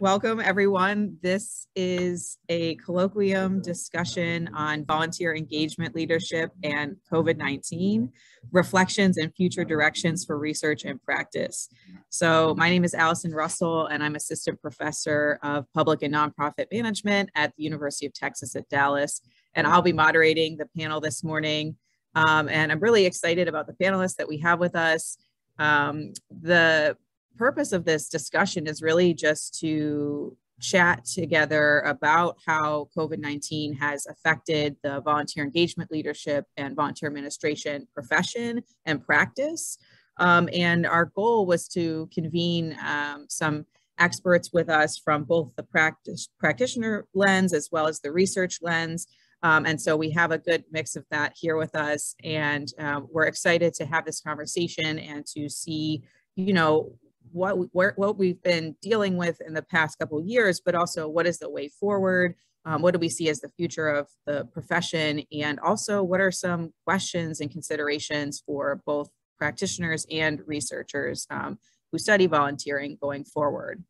Welcome, everyone. This is a colloquium discussion on volunteer engagement leadership and COVID-19, reflections and future directions for research and practice. So my name is Allison Russell, and I'm Assistant Professor of Public and Nonprofit Management at the University of Texas at Dallas. And I'll be moderating the panel this morning. Um, and I'm really excited about the panelists that we have with us. Um, the purpose of this discussion is really just to chat together about how COVID-19 has affected the volunteer engagement leadership and volunteer administration profession and practice. Um, and our goal was to convene um, some experts with us from both the practice practitioner lens as well as the research lens. Um, and so we have a good mix of that here with us. And uh, we're excited to have this conversation and to see, you know, what, we, what we've been dealing with in the past couple years, but also what is the way forward? Um, what do we see as the future of the profession? And also what are some questions and considerations for both practitioners and researchers um, who study volunteering going forward?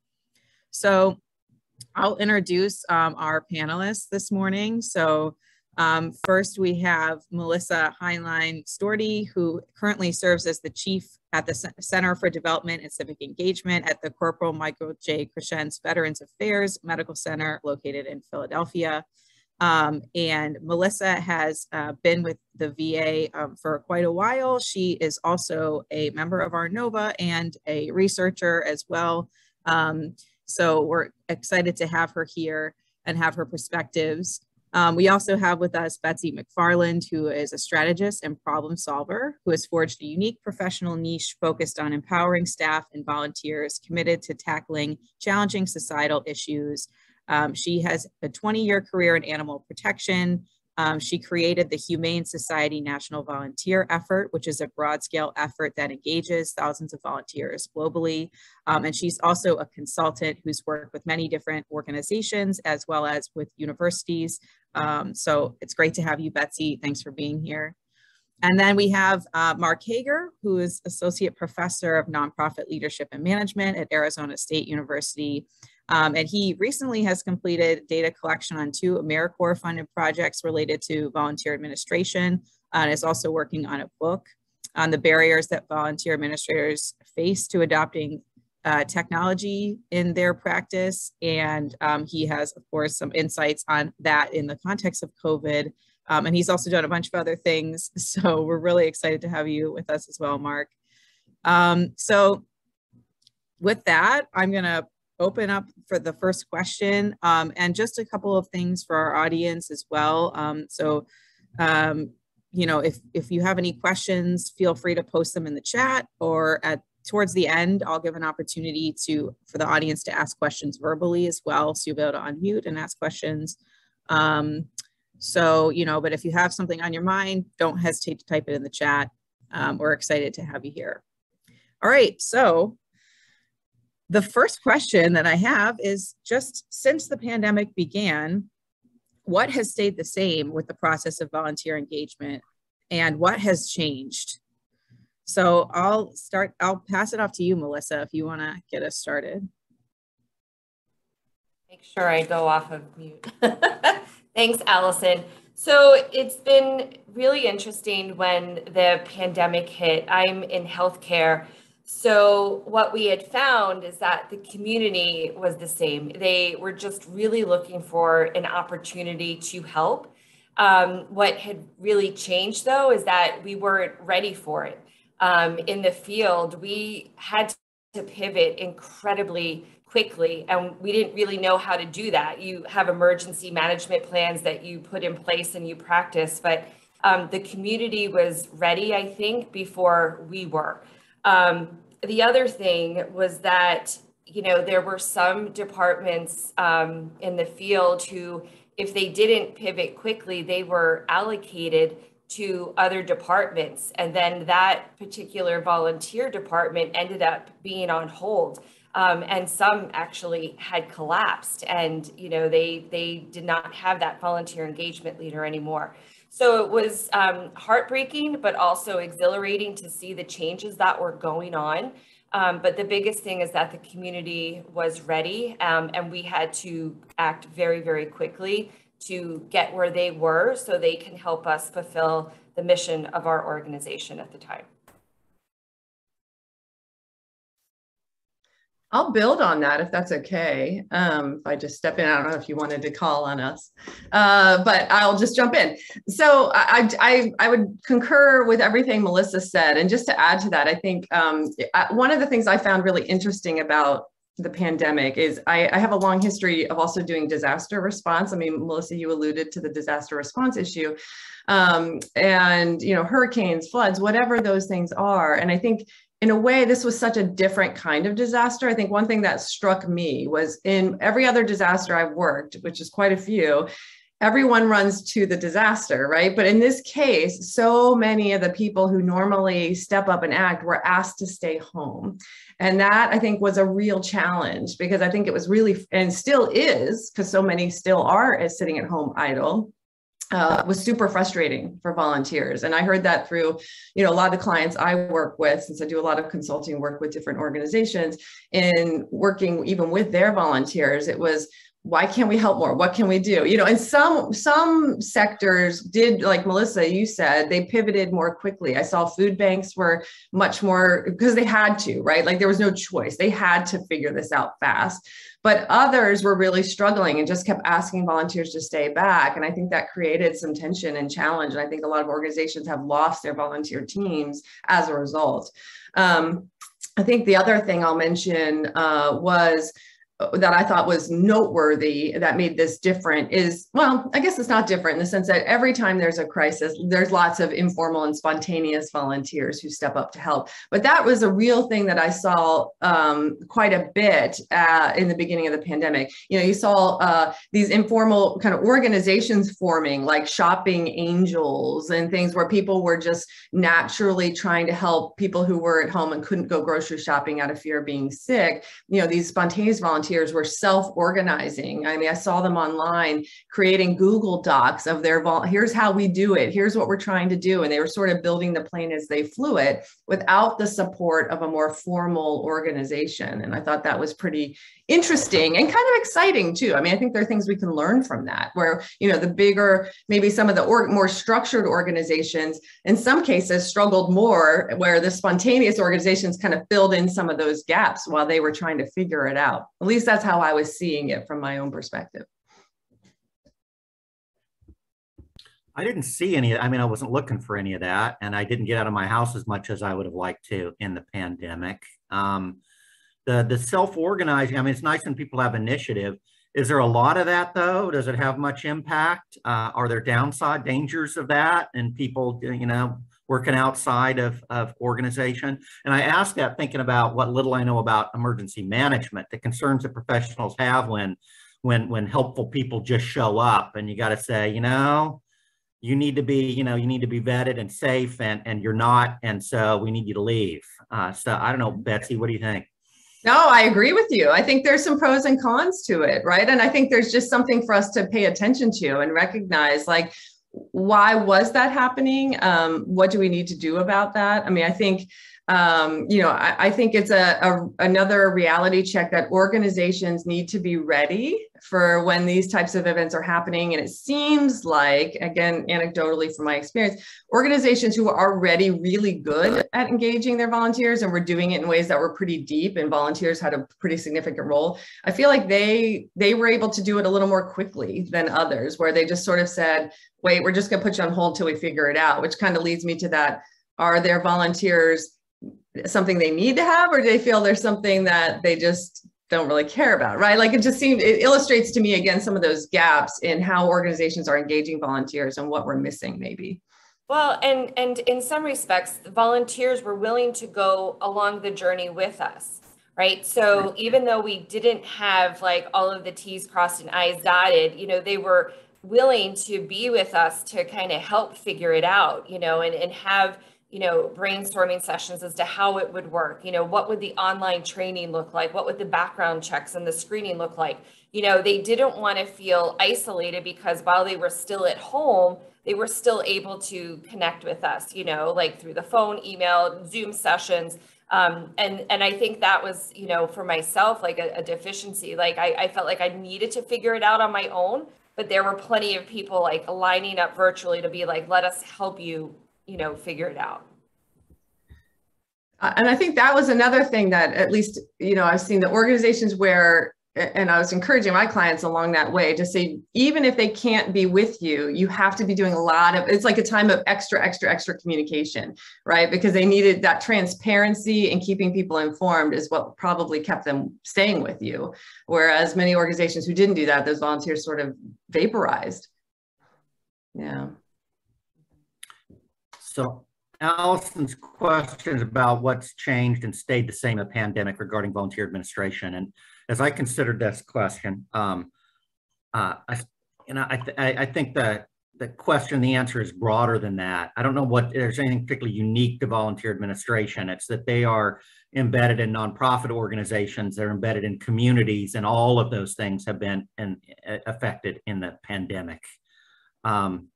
So I'll introduce um, our panelists this morning. So um, first, we have Melissa Heinlein Storti, who currently serves as the chief at the Center for Development and Civic Engagement at the Corporal Michael J. Crescenz Veterans Affairs Medical Center located in Philadelphia. Um, and Melissa has uh, been with the VA um, for quite a while. She is also a member of ARNOVA and a researcher as well. Um, so we're excited to have her here and have her perspectives. Um, we also have with us Betsy McFarland, who is a strategist and problem solver who has forged a unique professional niche focused on empowering staff and volunteers committed to tackling challenging societal issues. Um, she has a 20 year career in animal protection, um, she created the Humane Society National Volunteer Effort, which is a broad scale effort that engages thousands of volunteers globally. Um, and she's also a consultant who's worked with many different organizations as well as with universities. Um, so it's great to have you, Betsy. Thanks for being here. And then we have uh, Mark Hager, who is Associate Professor of Nonprofit Leadership and Management at Arizona State University. Um, and he recently has completed data collection on two AmeriCorps funded projects related to volunteer administration uh, and is also working on a book on the barriers that volunteer administrators face to adopting uh, technology in their practice. And um, he has, of course, some insights on that in the context of COVID. Um, and he's also done a bunch of other things. So we're really excited to have you with us as well, Mark. Um, so with that, I'm going to open up for the first question um, and just a couple of things for our audience as well. Um, so, um, you know, if, if you have any questions, feel free to post them in the chat or at towards the end, I'll give an opportunity to for the audience to ask questions verbally as well. So you'll be able to unmute and ask questions. Um, so, you know, but if you have something on your mind, don't hesitate to type it in the chat. Um, we're excited to have you here. All right, so the first question that I have is just since the pandemic began, what has stayed the same with the process of volunteer engagement and what has changed? So I'll start, I'll pass it off to you, Melissa, if you want to get us started. Make sure I go off of mute. Thanks, Allison. So it's been really interesting when the pandemic hit. I'm in healthcare. So what we had found is that the community was the same. They were just really looking for an opportunity to help. Um, what had really changed though is that we weren't ready for it. Um, in the field, we had to pivot incredibly quickly and we didn't really know how to do that. You have emergency management plans that you put in place and you practice, but um, the community was ready, I think, before we were. Um, the other thing was that, you know, there were some departments um, in the field who, if they didn't pivot quickly, they were allocated to other departments. And then that particular volunteer department ended up being on hold. Um, and some actually had collapsed and you know they they did not have that volunteer engagement leader anymore so it was um, heartbreaking, but also exhilarating to see the changes that were going on. Um, but the biggest thing is that the community was ready um, and we had to act very, very quickly to get where they were so they can help us fulfill the mission of our organization at the time. I'll build on that if that's okay. Um, if I just step in, I don't know if you wanted to call on us, uh, but I'll just jump in. So I, I, I would concur with everything Melissa said. And just to add to that, I think um, one of the things I found really interesting about the pandemic is I, I, have a long history of also doing disaster response. I mean, Melissa, you alluded to the disaster response issue. Um, and, you know, hurricanes, floods, whatever those things are. And I think in a way, this was such a different kind of disaster. I think one thing that struck me was in every other disaster I've worked, which is quite a few, everyone runs to the disaster, right? But in this case, so many of the people who normally step up and act were asked to stay home. And that I think was a real challenge because I think it was really, and still is, because so many still are sitting at home idle uh, was super frustrating for volunteers. And I heard that through, you know, a lot of the clients I work with, since I do a lot of consulting work with different organizations in working even with their volunteers, it was, why can't we help more? What can we do? You know and some some sectors did like melissa you said they pivoted more quickly. I saw food banks were much more because they had to right? Like there was no choice. They had to figure this out fast. But others were really struggling and just kept asking volunteers to stay back. And i think that created some tension and challenge. And i think a lot of organizations have lost their volunteer teams as a result. Um, I think the other thing I'll mention uh, was that I thought was noteworthy that made this different is well, I guess it's not different in the sense that every time there's a crisis, there's lots of informal and spontaneous volunteers who step up to help. But that was a real thing that I saw um, quite a bit uh, in the beginning of the pandemic. You know, you saw uh, these informal kind of organizations forming, like shopping angels and things where people were just naturally trying to help people who were at home and couldn't go grocery shopping out of fear of being sick. You know, these spontaneous volunteers volunteers were self-organizing. I mean, I saw them online creating Google Docs of their, vol- here's how we do it. Here's what we're trying to do. And they were sort of building the plane as they flew it without the support of a more formal organization. And I thought that was pretty interesting and kind of exciting too. I mean, I think there are things we can learn from that where, you know, the bigger, maybe some of the or- more structured organizations in some cases struggled more where the spontaneous organizations kind of filled in some of those gaps while they were trying to figure it out. At least that's how I was seeing it from my own perspective. I didn't see any. I mean, I wasn't looking for any of that, and I didn't get out of my house as much as I would have liked to in the pandemic. Um, the the self-organizing. I mean, it's nice when people have initiative. Is there a lot of that though? Does it have much impact? Uh, are there downside dangers of that, and people, you know, working outside of, of organization? And I ask that thinking about what little I know about emergency management, the concerns that professionals have when when when helpful people just show up and you got to say, you know, you need to be, you know, you need to be vetted and safe and and you're not, and so we need you to leave. Uh, so I don't know, Betsy, what do you think? No, I agree with you. I think there's some pros and cons to it, right? And I think there's just something for us to pay attention to and recognize like why was that happening? Um, what do we need to do about that? I mean, I think um, you know, I, I think it's a, a, another reality check that organizations need to be ready for when these types of events are happening. And it seems like, again, anecdotally from my experience, organizations who are already really good at engaging their volunteers and were doing it in ways that were pretty deep and volunteers had a pretty significant role. I feel like they they were able to do it a little more quickly than others, where they just sort of said, wait, we're just gonna put you on hold till we figure it out, which kind of leads me to that. Are there volunteers something they need to have or do they feel there's something that they just don't really care about right? Like it just seems it illustrates to me again some of those gaps in how organizations are engaging volunteers and what we're missing maybe. Well and and in some respects volunteers were willing to go along the journey with us right? So even though we didn't have like all of the t's crossed and i's dotted you know they were willing to be with us to kind of help figure it out you know and and have you know, brainstorming sessions as to how it would work. You know, what would the online training look like? What would the background checks and the screening look like? You know, they didn't want to feel isolated because while they were still at home, they were still able to connect with us, you know, like through the phone, email, Zoom sessions. Um, and and I think that was, you know, for myself like a, a deficiency. Like I, I felt like I needed to figure it out on my own, but there were plenty of people like lining up virtually to be like, let us help you, you know, figure it out. And I think that was another thing that at least, you know, I've seen the organizations where and I was encouraging my clients along that way to say, even if they can't be with you, you have to be doing a lot of, it's like a time of extra, extra, extra communication, right? Because they needed that transparency and keeping people informed is what probably kept them staying with you. Whereas many organizations who didn't do that, those volunteers sort of vaporized. Yeah. So Allison's questions about what's changed and stayed the same in the pandemic regarding volunteer administration. And as I considered this question, um, uh, I, you know, I, th I, think that the question, the answer is broader than that. I don't know what there's anything particularly unique to volunteer administration. It's that they are embedded in nonprofit organizations, they're embedded in communities, and all of those things have been in, affected in the pandemic. Um,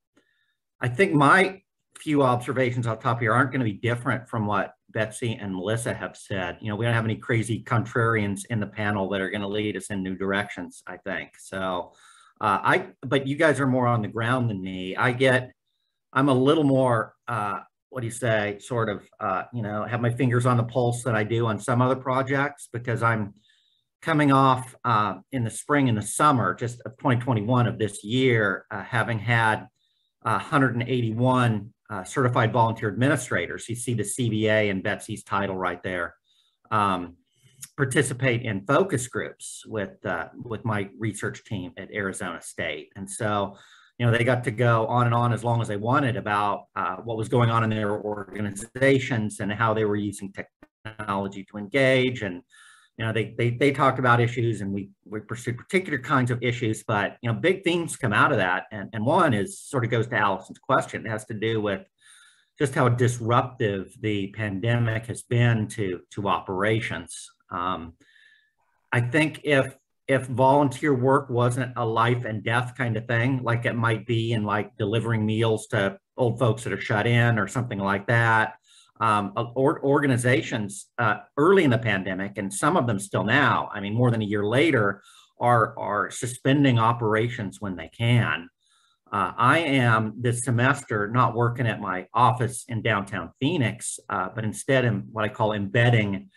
I think my few observations off top here aren't going to be different from what Betsy and Melissa have said. You know, we don't have any crazy contrarians in the panel that are going to lead us in new directions, I think. So uh, I, but you guys are more on the ground than me. I get, I'm a little more, uh, what do you say, sort of, uh, you know, have my fingers on the pulse that I do on some other projects because I'm coming off uh, in the spring and the summer, just of 2021 of this year, uh, having had 181 uh, certified volunteer administrators. You see the CVA and Betsy's title right there. Um, participate in focus groups with uh, with my research team at Arizona State, and so you know they got to go on and on as long as they wanted about uh, what was going on in their organizations and how they were using technology to engage and you know, they, they, they talked about issues and we, we pursued particular kinds of issues, but, you know, big themes come out of that. And, and one is sort of goes to Allison's question. It has to do with just how disruptive the pandemic has been to, to operations. Um, I think if, if volunteer work wasn't a life and death kind of thing, like it might be in like delivering meals to old folks that are shut in or something like that, um, or, organizations uh, early in the pandemic, and some of them still now, I mean, more than a year later, are, are suspending operations when they can. Uh, I am this semester not working at my office in downtown Phoenix, uh, but instead am what I call embedding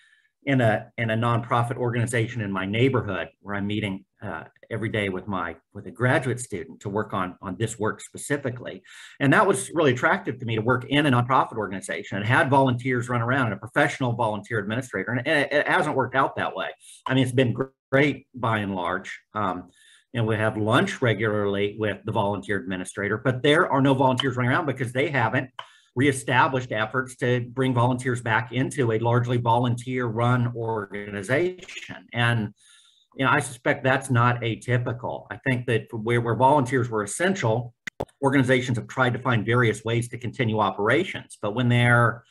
in a in a nonprofit organization in my neighborhood where I'm meeting uh, every day with my with a graduate student to work on on this work specifically. And that was really attractive to me to work in a nonprofit organization and had volunteers run around and a professional volunteer administrator and it, it hasn't worked out that way. I mean it's been great by and large um, and we have lunch regularly with the volunteer administrator but there are no volunteers running around because they haven't reestablished efforts to bring volunteers back into a largely volunteer run organization. And you know, I suspect that's not atypical. I think that where, where volunteers were essential, organizations have tried to find various ways to continue operations. But when they're,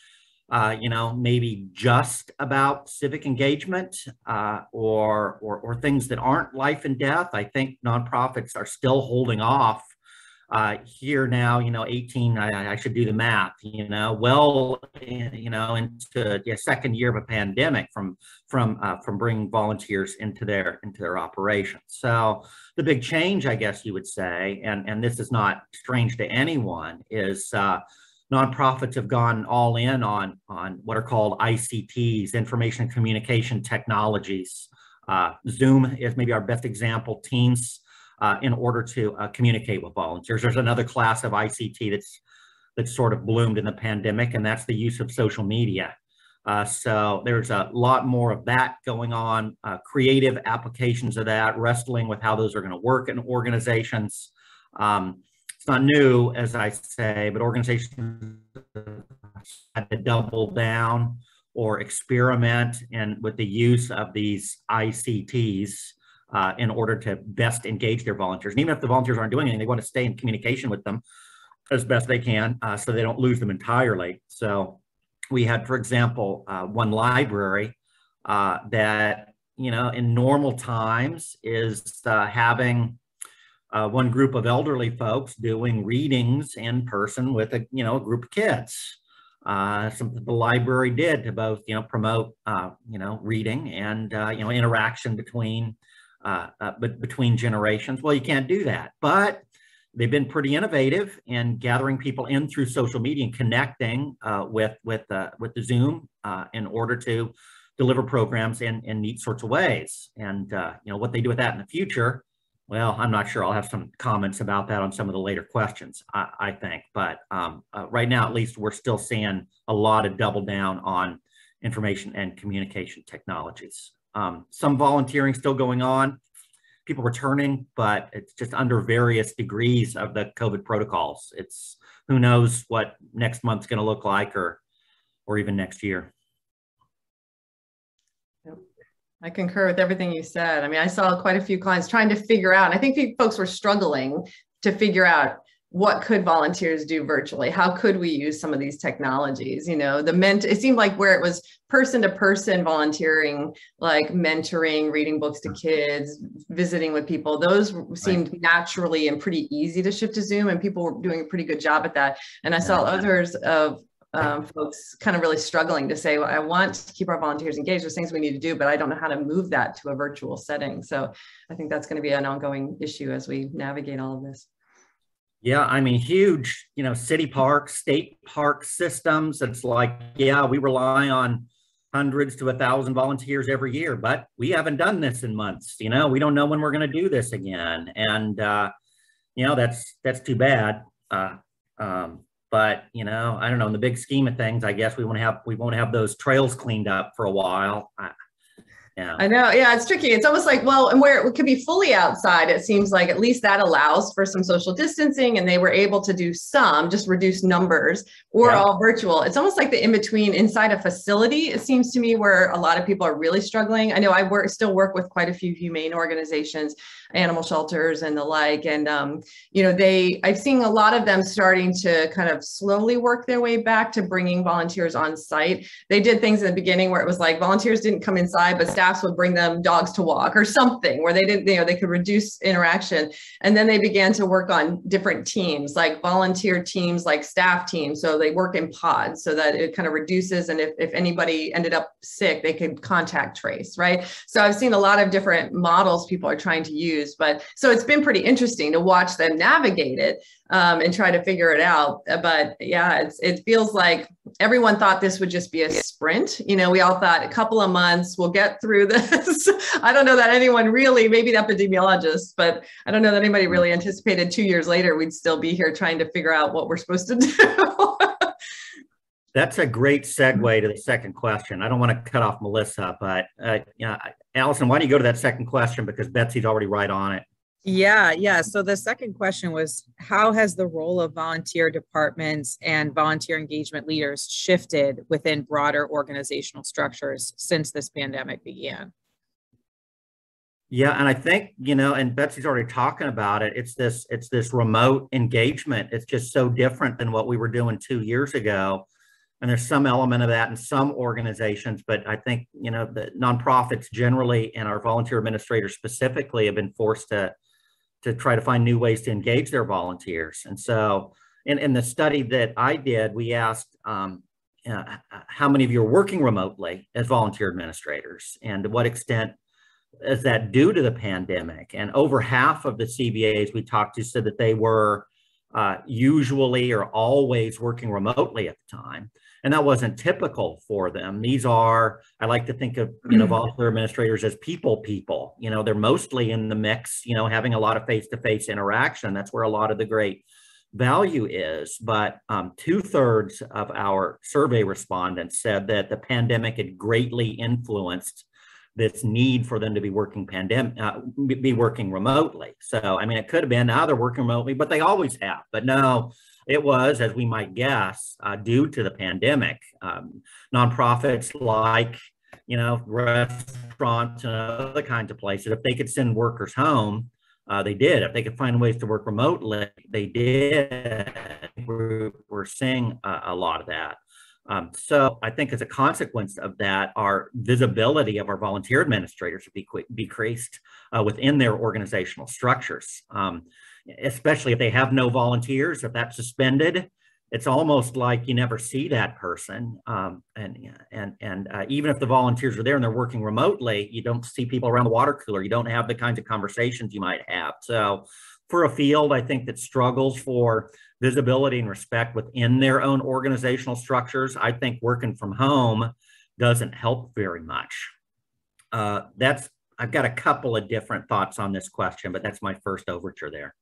uh, you know, maybe just about civic engagement uh, or, or, or things that aren't life and death, I think nonprofits are still holding off uh, here now, you know, 18, I, I, should do the math, you know, well, you know, into the second year of a pandemic from from uh, from bringing volunteers into their into their operations. So the big change, I guess you would say, and and this is not strange to anyone, is uh, nonprofits have gone all in on on what are called ICTs, information communication technologies. Uh, Zoom is maybe our best example. Teams uh, in order to uh, communicate with volunteers. There's another class of ICT that's that's sort of bloomed in the pandemic, and that's the use of social media. Uh, so there's a lot more of that going on, uh, creative applications of that, wrestling with how those are going to work in organizations. Um, it's not new, as I say, but organizations had to double down or experiment and with the use of these ICTs uh, in order to best engage their volunteers. And even if the volunteers aren't doing anything, they want to stay in communication with them as best they can uh, so they don't lose them entirely. So we had, for example, uh, one library uh, that, you know, in normal times is uh, having uh, one group of elderly folks doing readings in person with a, you know, a group of kids. uh, something the library did to both, you know, promote, uh, you know, reading and, uh, you know, interaction between, uh, uh, but between generations. Well, you can't do that, but they've been pretty innovative in gathering people in through social media and connecting uh, with with uh, with the Zoom uh, in order to deliver programs in in neat sorts of ways. And uh, you know what they do with that in the future. Well, I'm not sure. I'll have some comments about that on some of the later questions. I, I think, but um, right now, at least, we're still seeing a lot of double down on information and communication technologies. Um, some volunteering still going on people returning, but it's just under various degrees of the COVID protocols. It's who knows what next month's going to look like or or even next year. I concur with everything you said. I mean, I saw quite a few clients trying to figure out, I think folks were struggling to figure out what could volunteers do virtually? How could we use some of these technologies? You know the ment it seemed like where it was person to person volunteering like mentoring reading books to kids visiting with people those seemed right. naturally and pretty easy to shift to zoom and people were doing a pretty good job at that. And i saw others of um, folks kind of really struggling to say well, i want to keep our volunteers engaged. There's things we need to do but i don't know how to move that to a virtual setting. So i think that's going to be an ongoing issue as we navigate all of this yeah, I mean, huge, you know, city parks, state park systems. It's like, yeah, we rely on hundreds to a thousand volunteers every year, but we haven't done this in months. You know, we don't know when we're going to do this again, and uh, you know, that's that's too bad. Uh, um, but you know, I don't know. In the big scheme of things, I guess we won't have we won't have those trails cleaned up for a while. I, yeah. I know. Yeah, it's tricky. It's almost like, well, and where it could be fully outside, it seems like at least that allows for some social distancing and they were able to do some, just reduce numbers or yeah. all virtual. It's almost like the in between inside a facility, it seems to me, where a lot of people are really struggling. I know I work still work with quite a few humane organizations animal shelters and the like. And, um, you know, they, I've seen a lot of them starting to kind of slowly work their way back to bringing volunteers on site. They did things in the beginning where it was like volunteers didn't come inside, but staffs would bring them dogs to walk or something where they didn't, you know, they could reduce interaction. And then they began to work on different teams, like volunteer teams, like staff teams. So they work in pods so that it kind of reduces. And if, if anybody ended up sick, they could contact trace, right? So I've seen a lot of different models people are trying to use use. But so it's been pretty interesting to watch them navigate it um, and try to figure it out. But yeah, it's, it feels like everyone thought this would just be a sprint. You know, we all thought a couple of months, we'll get through this. I don't know that anyone really, maybe the epidemiologists, but I don't know that anybody really anticipated two years later we'd still be here trying to figure out what we're supposed to do. That's a great segue to the second question. I don't want to cut off Melissa, but uh, yeah, Allison, why don't you go to that second question because Betsy's already right on it. Yeah, yeah. So the second question was How has the role of volunteer departments and volunteer engagement leaders shifted within broader organizational structures since this pandemic began? Yeah, and I think you know, and Betsy's already talking about it. It's this, it's this remote engagement. It's just so different than what we were doing two years ago and there's some element of that in some organizations but i think you know the nonprofits generally and our volunteer administrators specifically have been forced to to try to find new ways to engage their volunteers. And so in, in the study that i did we asked um, uh, how many of you are working remotely as volunteer administrators? And to what extent is that due to the pandemic? And over half of the CVAs we talked to said that they were uh, usually or always working remotely at the time and that wasn't typical for them. These are, I like to think of, you know, mm-hmm. volunteer administrators as people people. You know, they're mostly in the mix, you know, having a lot of face-to-face interaction. That's where a lot of the great value is. But um, two thirds of our survey respondents said that the pandemic had greatly influenced this need for them to be working pandemic, uh, be working remotely. So, I mean, it could have been now they're working remotely, but they always have. But no, it was, as we might guess, uh, due to the pandemic. Um, nonprofits like, you know, restaurants and other kinds of places, if they could send workers home, uh, they did. If they could find ways to work remotely, they did. We're, we're seeing a, a lot of that. Um, so I think as a consequence of that, our visibility of our volunteer administrators would be decreased uh, within their organizational structures. Um, especially if they have no volunteers, if that's suspended, it's almost like you never see that person. Um, and and and uh, even if the volunteers are there and they're working remotely, you don't see people around the water cooler. You don't have the kinds of conversations you might have. So for a field, I think that struggles for visibility and respect within their own organizational structures, I think working from home doesn't help very much. Uh, that's I've got a couple of different thoughts on this question, but that's my first overture there.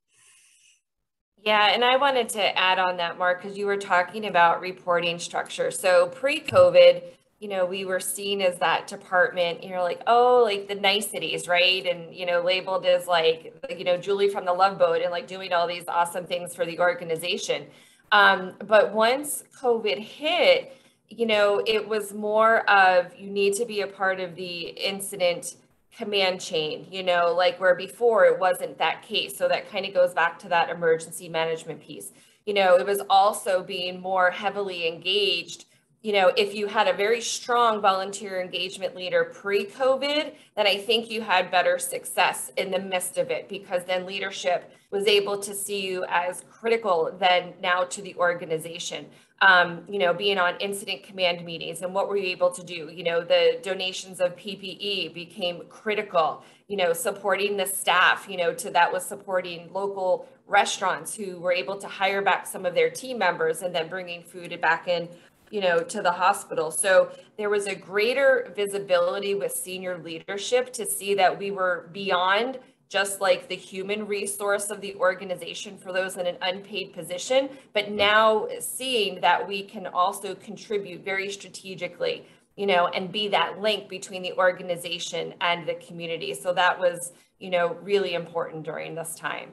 Yeah, and I wanted to add on that, Mark, because you were talking about reporting structure. So pre-COVID, you know, we were seen as that department, you know, like, oh, like the niceties, right? And, you know, labeled as like, you know, Julie from the Love Boat and like doing all these awesome things for the organization. Um, but once COVID hit, you know, it was more of you need to be a part of the incident command chain, you know, like where before it wasn't that case. So that kind of goes back to that emergency management piece. You know, it was also being more heavily engaged you know, if you had a very strong volunteer engagement leader pre COVID, then I think you had better success in the midst of it because then leadership was able to see you as critical than now to the organization. Um, you know, being on incident command meetings and what were you able to do? You know, the donations of PPE became critical, you know, supporting the staff, you know, to that was supporting local restaurants who were able to hire back some of their team members and then bringing food back in you know, to the hospital. So there was a greater visibility with senior leadership to see that we were beyond just like the human resource of the organization for those in an unpaid position, but now seeing that we can also contribute very strategically, you know, and be that link between the organization and the community. So that was, you know, really important during this time.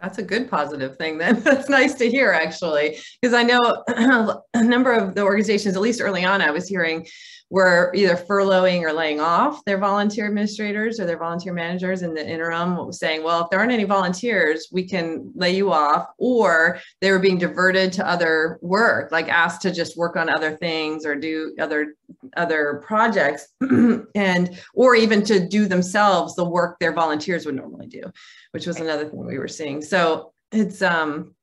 That's a good positive thing then. That's nice to hear actually, because I know a number of the organizations, at least early on, I was hearing were either furloughing or laying off their volunteer administrators or their volunteer managers in the interim, saying, well, if there aren't any volunteers, we can lay you off, or they were being diverted to other work, like asked to just work on other things or do other other projects and or even to do themselves the work their volunteers would normally do which was another thing we were seeing. So it's um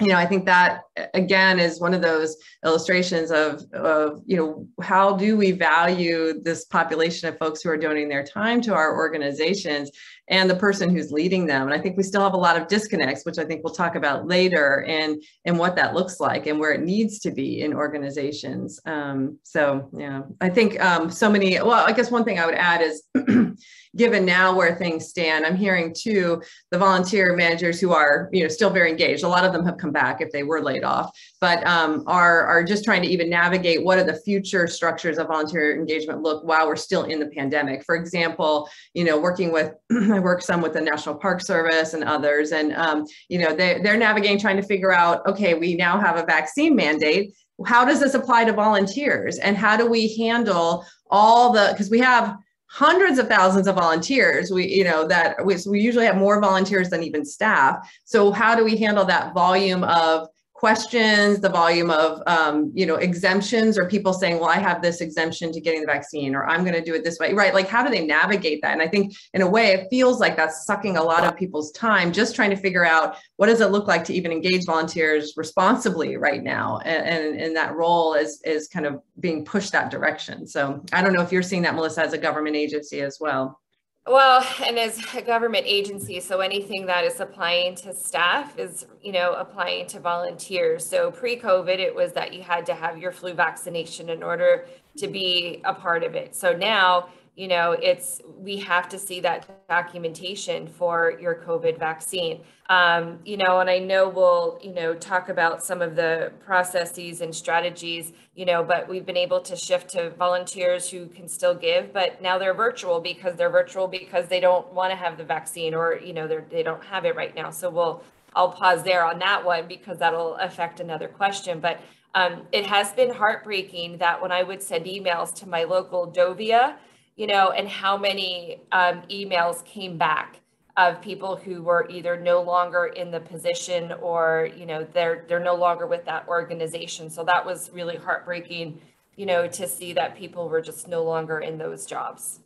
you know, I think that again is one of those illustrations of, of, you know, how do we value this population of folks who are donating their time to our organizations and the person who's leading them. And I think we still have a lot of disconnects, which I think we'll talk about later and, and what that looks like and where it needs to be in organizations. Um, so, yeah, I think um, so many, well, I guess one thing I would add is given now where things stand, I'm hearing too, the volunteer managers who are, you know, still very engaged. A lot of them have come back if they were laid off, but um, are, are just trying to even navigate what are the future structures of volunteer engagement look while we're still in the pandemic. For example, you know, working with I work some with the National Park Service and others, and um, you know they they're navigating trying to figure out, okay, we now have a vaccine mandate. How does this apply to volunteers, and how do we handle all the because we have hundreds of thousands of volunteers we you know that we, we usually have more volunteers than even staff. So how do we handle that volume of questions, the volume of, um, you know, exemptions or people saying, well, I have this exemption to getting the vaccine, or I'm going to do it this way, right? Like, how do they navigate that? And I think in a way, it feels like that's sucking a lot of people's time, just trying to figure out what does it look like to even engage volunteers responsibly right now. And, and that role is, is kind of being pushed that direction. So I don't know if you're seeing that, Melissa, as a government agency as well. Well, and as a government agency, so anything that is applying to staff is, you know, applying to volunteers. So pre-COVID, it was that you had to have your flu vaccination in order to be a part of it. So now you know, it's we have to see that documentation for your COVID vaccine. Um, you know, and I know we'll, you know, talk about some of the processes and strategies, you know, but we've been able to shift to volunteers who can still give, but now they're virtual because they're virtual because they don't want to have the vaccine or, you know, they're, they don't have it right now. So we'll, I'll pause there on that one because that'll affect another question. But um, it has been heartbreaking that when I would send emails to my local DOVIA, you know, and how many um, emails came back of people who were either no longer in the position or, you know, they're they're no longer with that organization. So that was really heartbreaking, you know, to see that people were just no longer in those jobs.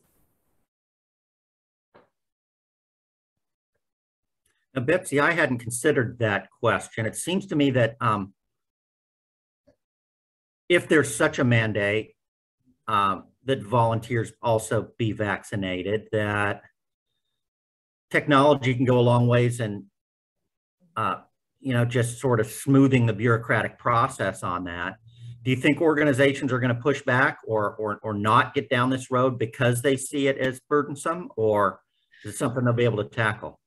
Now, Betsy, I hadn't considered that question. It seems to me that um, if there's such a mandate um, that volunteers also be vaccinated, that technology can go a long ways and uh, you know just sort of smoothing the bureaucratic process on that. Do you think organizations are going to push back or, or or not get down this road because they see it as burdensome, or is it something they'll be able to tackle?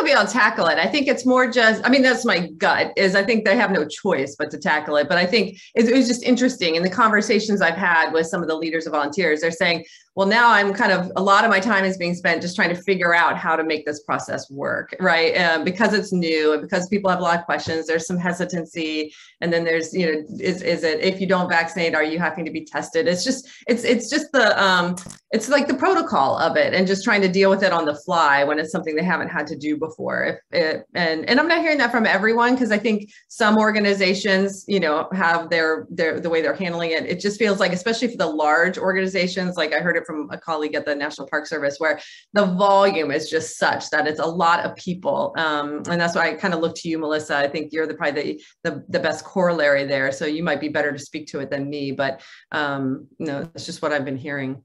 They'll be able to tackle it. I think it's more just, I mean, that's my gut is I think they have no choice but to tackle it. But I think it, was just interesting in the conversations I've had with some of the leaders of volunteers, they're saying, well, now I'm kind of, a lot of my time is being spent just trying to figure out how to make this process work, right? Uh, because it's new and because people have a lot of questions, there's some hesitancy. And then there's, you know, is, is it, if you don't vaccinate, are you having to be tested? It's just, it's, it's just the, um, it's like the protocol of it and just trying to deal with it on the fly when it's something they haven't had to do before. If it, and, and I'm not hearing that from everyone because I think some organizations, you know, have their, their, the way they're handling it. It just feels like, especially for the large organizations, like I heard it from a colleague at the National Park Service, where the volume is just such that it's a lot of people. Um, and that's why I kind of look to you, Melissa. I think you're the probably the, the, the best corollary there. So you might be better to speak to it than me, but um, you know, it's just what I've been hearing.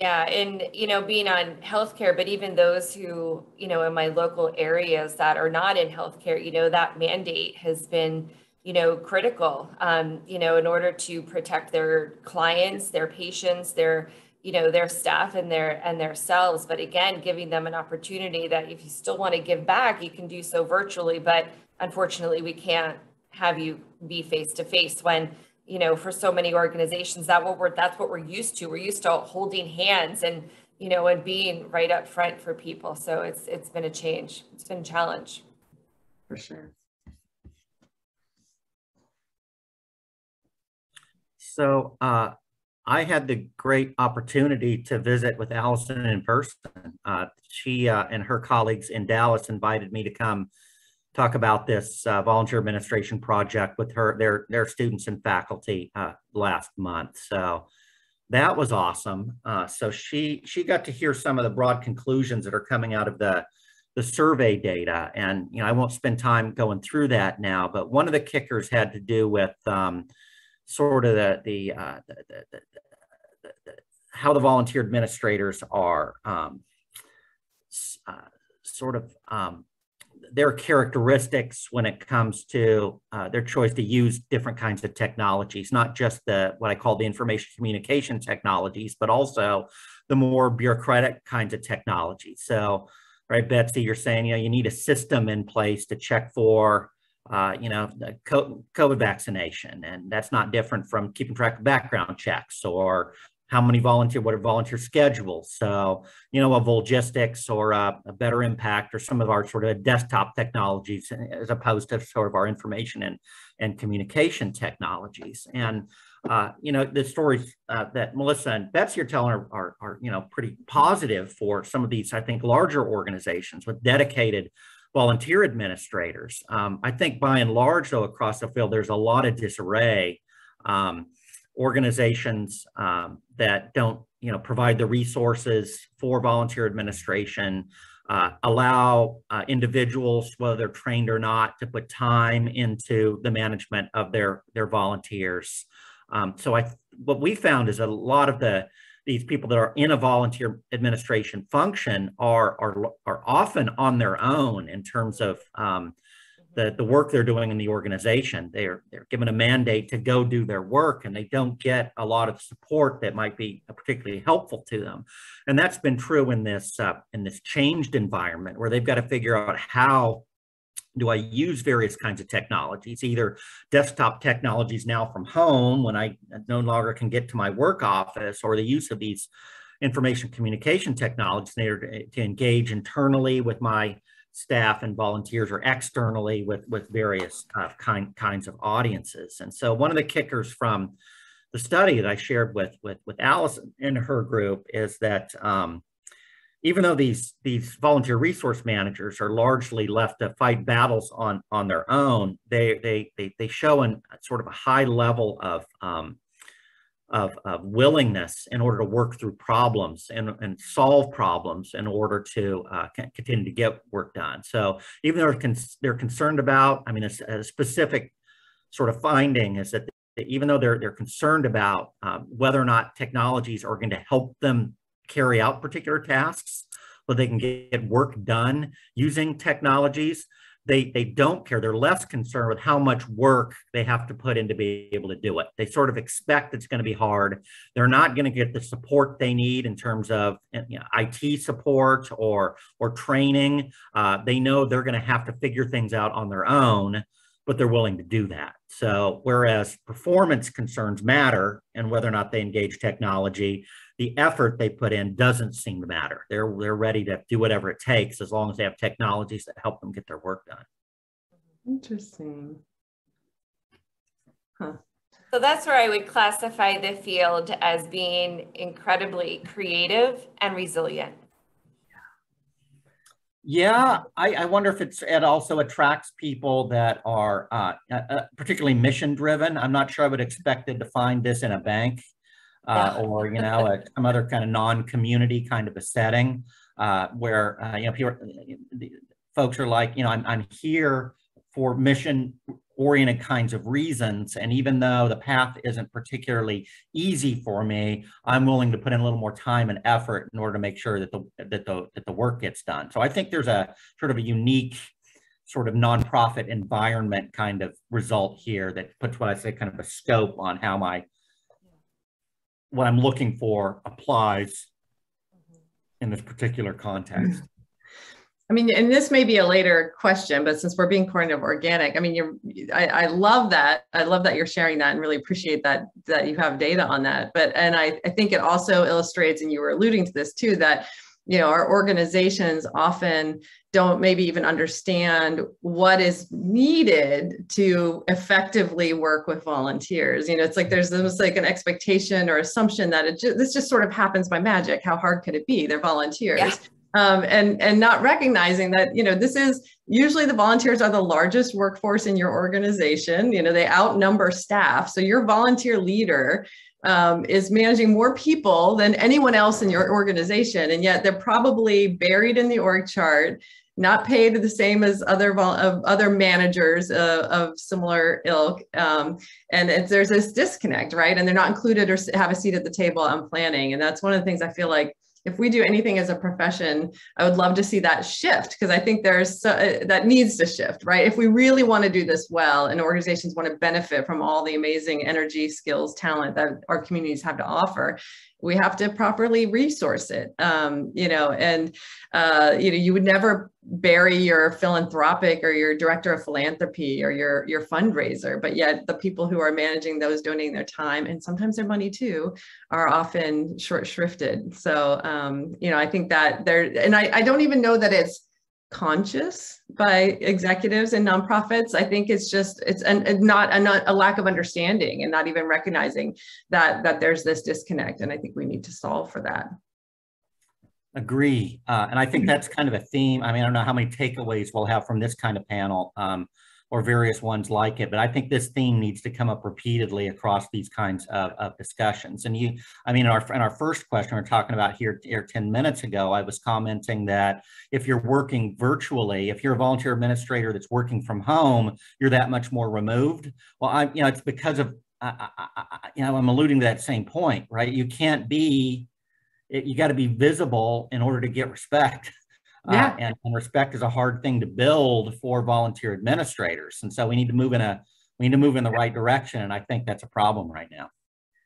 Yeah, and you know, being on healthcare, but even those who, you know, in my local areas that are not in healthcare, you know, that mandate has been, you know, critical. Um, you know, in order to protect their clients, their patients, their, you know, their staff and their and their selves. But again, giving them an opportunity that if you still want to give back, you can do so virtually. But unfortunately, we can't have you be face to face when you know, for so many organizations, that what we're that's what we're used to. We're used to holding hands and you know and being right up front for people. So it's it's been a change. It's been a challenge. For sure. So uh, I had the great opportunity to visit with Allison in person. Uh, she uh, and her colleagues in Dallas invited me to come talk about this uh, volunteer administration project with her, their, their students and faculty uh, last month. So that was awesome. Uh, so she, she got to hear some of the broad conclusions that are coming out of the, the survey data. And, you know, I won't spend time going through that now, but one of the kickers had to do with um, sort of the, the, uh, the, the, the, how the volunteer administrators are um, uh, sort of um, their characteristics when it comes to uh, their choice to use different kinds of technologies, not just the what I call the information communication technologies, but also the more bureaucratic kinds of technologies. So, right, Betsy, you're saying you know you need a system in place to check for uh, you know COVID vaccination, and that's not different from keeping track of background checks or how many volunteer, what are volunteer schedules? So, you know, a Volgistics or a, a, Better Impact or some of our sort of desktop technologies as opposed to sort of our information and, and communication technologies. And, uh, you know, the stories uh, that Melissa and Betsy are telling are, are, are, you know, pretty positive for some of these, I think, larger organizations with dedicated volunteer administrators. Um, I think by and large, though, across the field, there's a lot of disarray. Um, organizations um, that don't you know provide the resources for volunteer administration uh, allow uh, individuals whether they're trained or not to put time into the management of their their volunteers. Um, so i what we found is a lot of the these people that are in a volunteer administration function are are, are often on their own in terms of um, the, the work they're doing in the organization. They're, they're given a mandate to go do their work and they don't get a lot of support that might be particularly helpful to them. And that's been true in this, uh, in this changed environment where they've got to figure out how do I use various kinds of technologies, either desktop technologies now from home when I no longer can get to my work office or the use of these information communication technologies to engage internally with my staff and volunteers or externally with, with various uh, kind, kinds of audiences. And so one of the kickers from the study that I shared with, with, with Alice in her group is that um, even though these, these volunteer resource managers are largely left to fight battles on, on their own, they, they, they, they show an, sort of a high level of um, of, of willingness in order to work through problems and, and solve problems in order to uh, continue to get work done. So even though they're, concerned about, I mean, a, a, specific sort of finding is that even though they're, they're concerned about um, whether or not technologies are going to help them carry out particular tasks, but they can get work done using technologies, they they don't care. They're less concerned with how much work they have to put in to be able to do it. They sort of expect it's going to be hard. They're not going to get the support they need in terms of you know, IT support or or training. Uh, they know they're going to have to figure things out on their own, but they're willing to do that. So whereas performance concerns matter and whether or not they engage technology, the effort they put in doesn't seem to matter. They're they're ready to do whatever it takes as long as they have technologies that help them get their work done. Interesting. Huh. So that's where I would classify the field as being incredibly creative and resilient. Yeah, I, I wonder if it's it also attracts people that are uh, uh, particularly mission driven. I'm not sure I would expected to find this in a bank uh, or you know a, some other kind of non-community kind of a setting uh, where uh, you know people, folks are like you know I'm, I'm here for mission oriented kinds of reasons. And even though the path isn't particularly easy for me i'm willing to put in a little more time and effort in order to make sure that the that the that the work gets done. So i think there's a sort of a unique sort of nonprofit environment kind of result here that puts what i say kind of a scope on how my what I'm looking for applies mm-hmm. in this particular context. I mean, and this may be a later question, but since we're being kind of organic, I mean, you're, I, I love that. I love that you're sharing that and really appreciate that, that you have data on that. But, and I, I think it also illustrates, and you were alluding to this too, that you know our organizations often don't maybe even understand what is needed to effectively work with volunteers you know it's like there's almost like an expectation or assumption that it this just sort of happens by magic how hard could it be they're volunteers yeah. Um, and and not recognizing that you know this is usually the volunteers are the largest workforce in your organization. You know they outnumber staff. So your volunteer leader um, is managing more people than anyone else in your organization, and yet they're probably buried in the org chart, not paid the same as other vol- of other managers uh, of similar ilk, um, and there's this disconnect, right? And they're not included or have a seat at the table on planning, and that's one of the things I feel like if we do anything as a profession, I would love to see that shift because I think there's so, uh, that needs to shift, right? If we really want to do this well and organizations want to benefit from all the amazing energy, skills, talent that our communities have to offer, we have to properly resource it um, you know and uh, you know you would never bury your philanthropic or your director of philanthropy or your your fundraiser but yet the people who are managing those donating their time and sometimes their money too are often short shrifted so um, you know i think that there and I, I don't even know that it's conscious by executives and nonprofits i think it's just it's an, not a, a lack of understanding and not even recognizing that that there's this disconnect and i think we need to solve for that. Agree. Uh, and i think that's kind of a theme. I mean i don't know how many takeaways we'll have from this kind of panel. Um, or various ones like it. But I think this theme needs to come up repeatedly across these kinds of, of discussions. And you, I mean, in our, in our first question we are talking about here, here 10 minutes ago, I was commenting that if you're working virtually, if you're a volunteer administrator that's working from home, you're that much more removed. Well, I, you know, it's because of, I, I, you know, I'm alluding to that same point, right? You can't be, you got to be visible in order to get respect. Uh, yeah. Uh, and, and, respect is a hard thing to build for volunteer administrators. And so we need to move in a we need to move in the right direction. And I think that's a problem right now.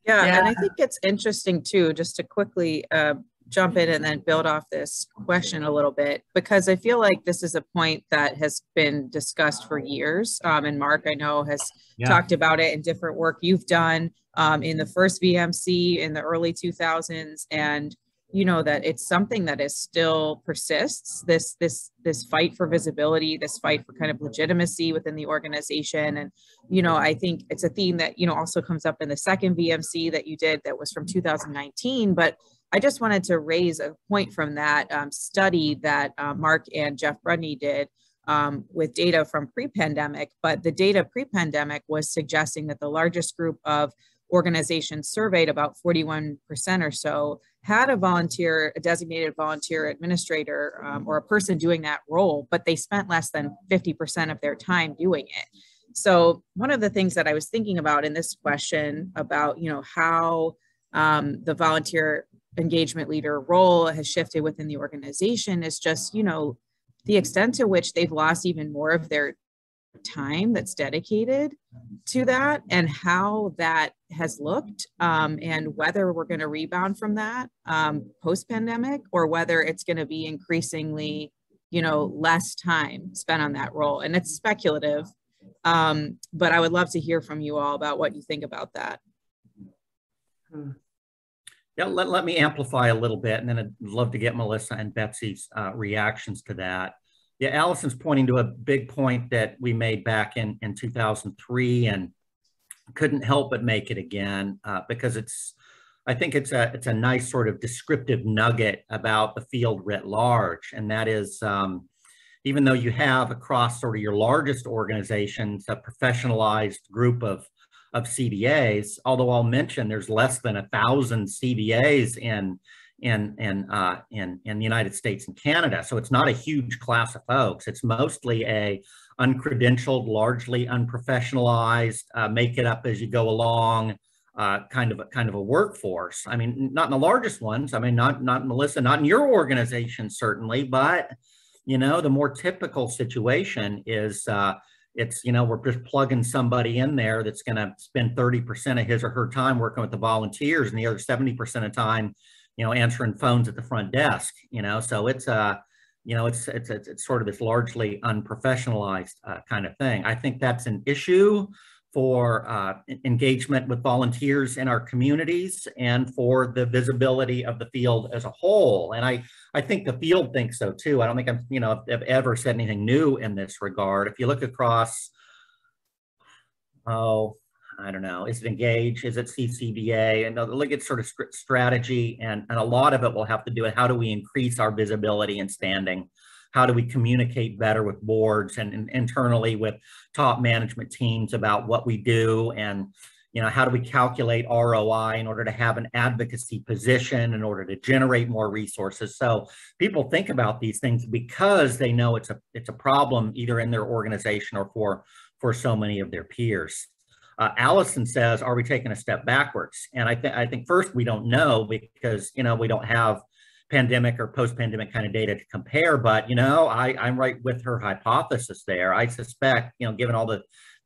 Yeah, yeah. and I think it's interesting too, just to quickly uh, jump in and then build off this question a little bit, because I feel like this is a point that has been discussed for years. Um, and Mark, I know, has yeah. talked about it in different work you've done um, in the first VMC in the early 2000s. And you know that it's something that is still persists this this this fight for visibility this fight for kind of legitimacy within the organization. And you know i think it's a theme that you know also comes up in the second vmc that you did that was from 2019 but i just wanted to raise a point from that um, study that uh, mark and jeff brudney did um, with data from pre-pandemic. But the data pre-pandemic was suggesting that the largest group of organizations surveyed, about 41% or so, had a volunteer, a designated volunteer administrator, um, or a person doing that role, but they spent less than 50% of their time doing it. So one of the things that I was thinking about in this question about, you know, how um, the volunteer engagement leader role has shifted within the organization is just, you know, the extent to which they've lost even more of their time that's dedicated to that and how that has looked um, and whether we're going to rebound from that um, post pandemic or whether it's going to be increasingly you know less time spent on that role. And it's speculative um, but i would love to hear from you all about what you think about that. Hmm. yeah let, let me amplify a little bit and then i'd love to get melissa and betsy's uh, reactions to that yeah, Allison's pointing to a big point that we made back in, in 2003 and couldn't help but make it again uh, because it's, I think it's a, it's a nice sort of descriptive nugget about the field writ large. And that is, um, even though you have across sort of your largest organizations, a professionalized group of, of CVAs, although I'll mention there's less than a thousand CVAs in in in uh, in in the United States and Canada. So it's not a huge class of folks. It's mostly a uncredentialed, largely unprofessionalized, uh, make it up as you go along. Uh, kind of a kind of a workforce. I mean, not in the largest ones. I mean, not not Melissa, not in your organization certainly, but you know, the more typical situation is uh, it's you know we're just plugging somebody in there that's going to spend 30% of his or her time working with the volunteers, and the other 70% of time you know, answering phones at the front desk, you know, so it's uh, you know, it's, it's, it's, it's sort of this largely unprofessionalized uh, kind of thing. I think that's an issue for uh, engagement with volunteers in our communities and for the visibility of the field as a whole. And I, I think the field thinks so too. I don't think I'm, you know, I've ever said anything new in this regard. If you look across, oh, I don't know, is it engage? Is it CCVA? And look at sort of strategy and, and a lot of it will have to do with how do we increase our visibility and standing? How do we communicate better with boards and, and internally with top management teams about what we do and you know how do we calculate ROI in order to have an advocacy position in order to generate more resources so people think about these things because they know it's a it's a problem either in their organization or for for so many of their peers uh, Allison says, are we taking a step backwards? And I, th- I think first we don't know because, you know, we don't have pandemic or post-pandemic kind of data to compare, but, you know, I, I'm right with her hypothesis there. I suspect, you know, given all the,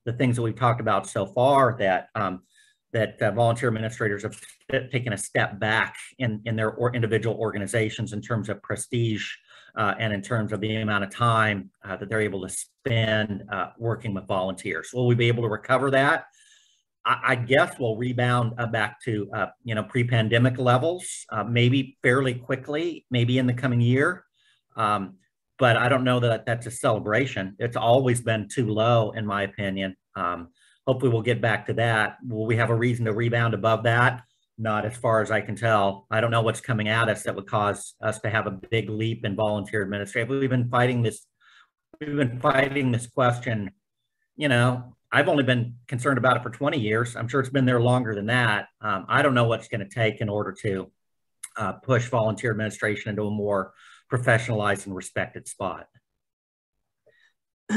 the things that we've talked about so far that, um, that uh, volunteer administrators have taken a step back in, in their or individual organizations in terms of prestige uh, and in terms of the amount of time uh, that they're able to spend uh, working with volunteers. Will we be able to recover that? I, I guess we'll rebound uh, back to uh, you know pre-pandemic levels, uh, maybe fairly quickly, maybe in the coming year. Um, but I don't know that that's a celebration. It's always been too low, in my opinion. Um, hopefully, we'll get back to that. Will we have a reason to rebound above that? Not as far as I can tell. I don't know what's coming at us that would cause us to have a big leap in volunteer administration. We've been fighting this. We've been fighting this question, you know, I've only been concerned about it for 20 years. I'm sure it's been there longer than that. Um, I don't know what's going to take in order to uh, push volunteer administration into a more professionalized and respected spot.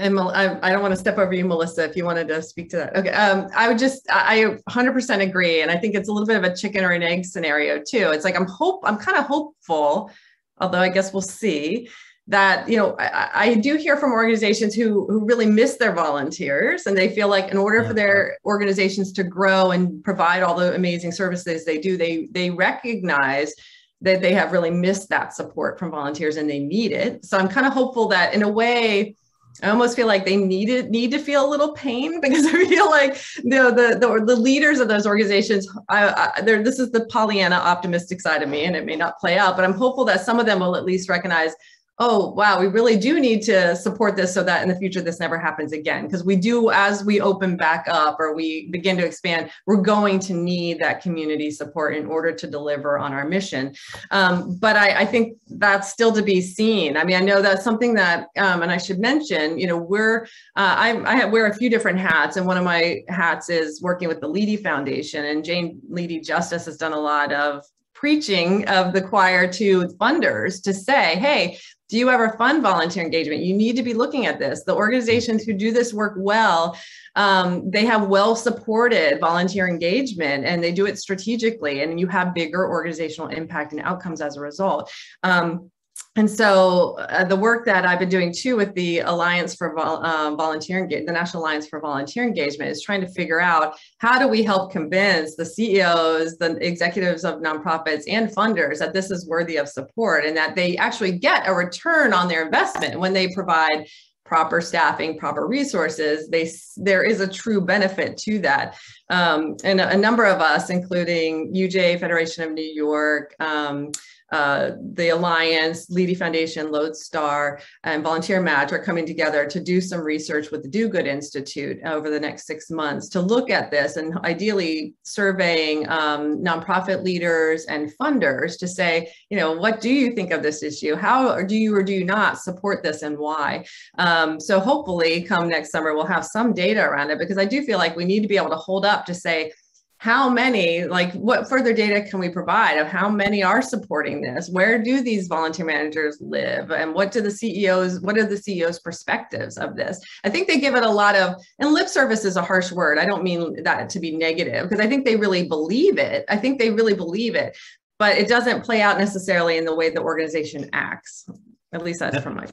And I, don't want to step over you, Melissa, if you wanted to speak to that. Okay. Um, I would just, I 100% agree. And I think it's a little bit of a chicken or an egg scenario too. It's like, I'm hope, I'm kind of hopeful, although I guess we'll see that you know I, I, do hear from organizations who who really miss their volunteers and they feel like in order for their organizations to grow and provide all the amazing services they do they they recognize that they have really missed that support from volunteers and they need it so i'm kind of hopeful that in a way I almost feel like they needed need to feel a little pain because I feel like you know, the, the the leaders of those organizations. I, I, this is the Pollyanna optimistic side of me, and it may not play out, but I'm hopeful that some of them will at least recognize oh, wow, we really do need to support this so that in the future this never happens again. Because we do, as we open back up or we begin to expand, we're going to need that community support in order to deliver on our mission. Um, but I, I, think that's still to be seen. I mean, I know that's something that, um, and I should mention, you know, we're, uh, I, I wear a few different hats, and one of my hats is working with the Leighty Foundation, and Jane Leighty Justice has done a lot of preaching of the choir to funders to say, hey, do you ever fund volunteer engagement? You need to be looking at this. The organizations who do this work well, um, they have well supported volunteer engagement and they do it strategically, and you have bigger organizational impact and outcomes as a result. Um, and so uh, the work that I've been doing too with the Alliance for Vol- um, Volunteer Engagement, the National Alliance for Volunteer Engagement is trying to figure out how do we help convince the CEOs, the executives of nonprofits and funders that this is worthy of support and that they actually get a return on their investment when they provide proper staffing, proper resources, they there is a true benefit to that. Um, and a, a, number of us, including UJA Federation of New York, um, uh, the Alliance, Leighty Foundation, Lodestar, and Volunteer Match are coming together to do some research with the Do Good Institute over the next six months to look at this and ideally surveying um, nonprofit leaders and funders to say, you know, what do you think of this issue? How do you or do you not support this and why? Um, so hopefully come next summer, we'll have some data around it because I do feel like we need to be able to hold up to say, how many like what further data can we provide of how many are supporting this? Where do these volunteer managers live? And what do the ceos what are the ceos perspectives of this? I think they give it a lot of and lip service is a harsh word. I don't mean that to be negative because i think they really believe it. I think they really believe it but it doesn't play out necessarily in the way the organization acts at least that's, that's from my